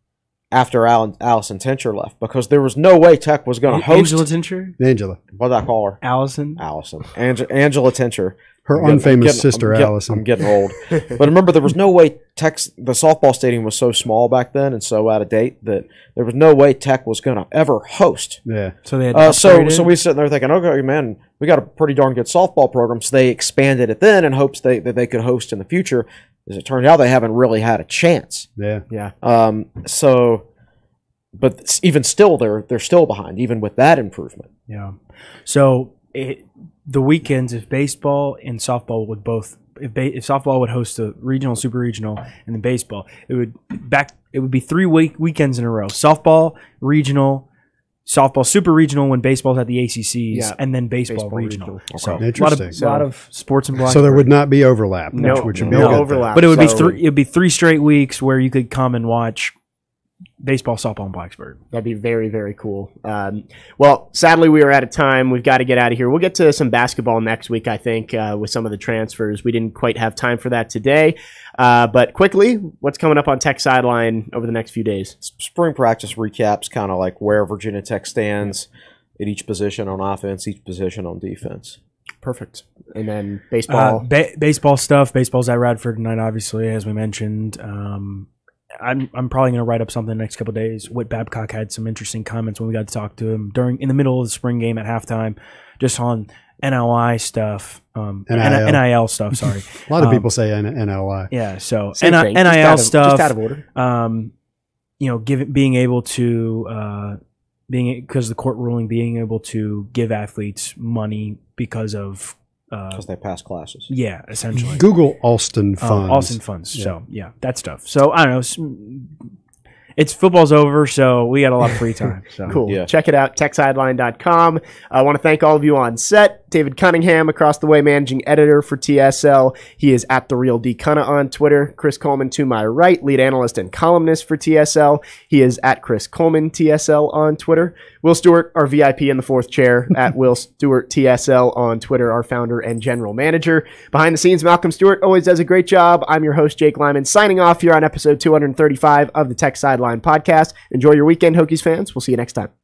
after Alan, Allison Tincher left because there was no way Tech was going to host. Angela Tincher, Angela, what did I call her? Allison. Allison. Ange- Angela Tincher. Her I'm unfamous getting- sister I'm get- Allison. I'm getting old. but remember, there was no way Tech's the softball stadium was so small back then and so out of date that there was no way Tech was going to ever host. yeah, So they had Uh, so upgrade so we sitting there thinking, okay, man, we got a pretty darn good softball program. So they expanded it then in hopes they, that they could host in the future. As it turned out, they haven't really had a chance. yeah. yeah. Um, so, but even still, they're they're still behind, even with that improvement. Yeah. So it, the weekends, if baseball and softball would both, if, ba- if softball would host a regional, super regional, and then baseball, it would back. It would be three week weekends in a row: softball, regional, softball, super regional when baseball's at the ACCs, Yeah. and then baseball, Baseball regional. regional. So Okay. a lot of Interesting. lot of sports and black. So there would not be overlap, No, which, which would be no a good thing. overlap. but it would be three. It would be three straight weeks where you could come and watch baseball, softball, and Blacksburg. That'd be very, very cool. Um, well, sadly, we are out of time. We've got to get out of here. We'll get to some basketball next week, I think, uh, with some of the transfers. We didn't quite have time for that today. Uh, but quickly, what's coming up on Tech Sideline over the next few days? Spring practice recaps, kind of like where Virginia Tech stands at each position on offense, each position on defense. Perfect. And then Uh, baseball. ba- baseball stuff. Baseball's at Radford tonight, obviously, as we mentioned. Um, I'm I'm probably going to write up something the next couple days. Whit Babcock had some interesting comments when we got to talk to him during in the middle of the spring game at halftime, just on NLI stuff, um, NIL. N- NIL stuff. Sorry, A lot of Um, people say N- NLI. yeah. So Same N- NIL Just out of- stuff. Just out of order. um, you know, give, being able to uh, being because the court ruling being able to give athletes money because of because they pass classes. yeah, essentially. Google Alston Uh, funds. Austin funds. So yeah, that stuff. So I don't know. S- It's football's over, so we got a lot of free time. So Cool. Yeah. Check it out, techsideline.com. I want to thank all of you on set. David Cunningham, across the way, managing editor for TSL. He is at the real D Cunna on Twitter. Chris Coleman to my right, lead analyst and columnist for TSL. He is at Chris Coleman TSL on Twitter. Will Stewart, our VIP in the fourth chair, at Will Stewart TSL on Twitter, our founder and general manager. Behind the scenes, Malcolm Stewart always does a great job. I'm your host, Jake Lyman, signing off here on episode 235 of the Tech Sideline podcast. Enjoy your weekend, Hokies fans. We'll see you next time.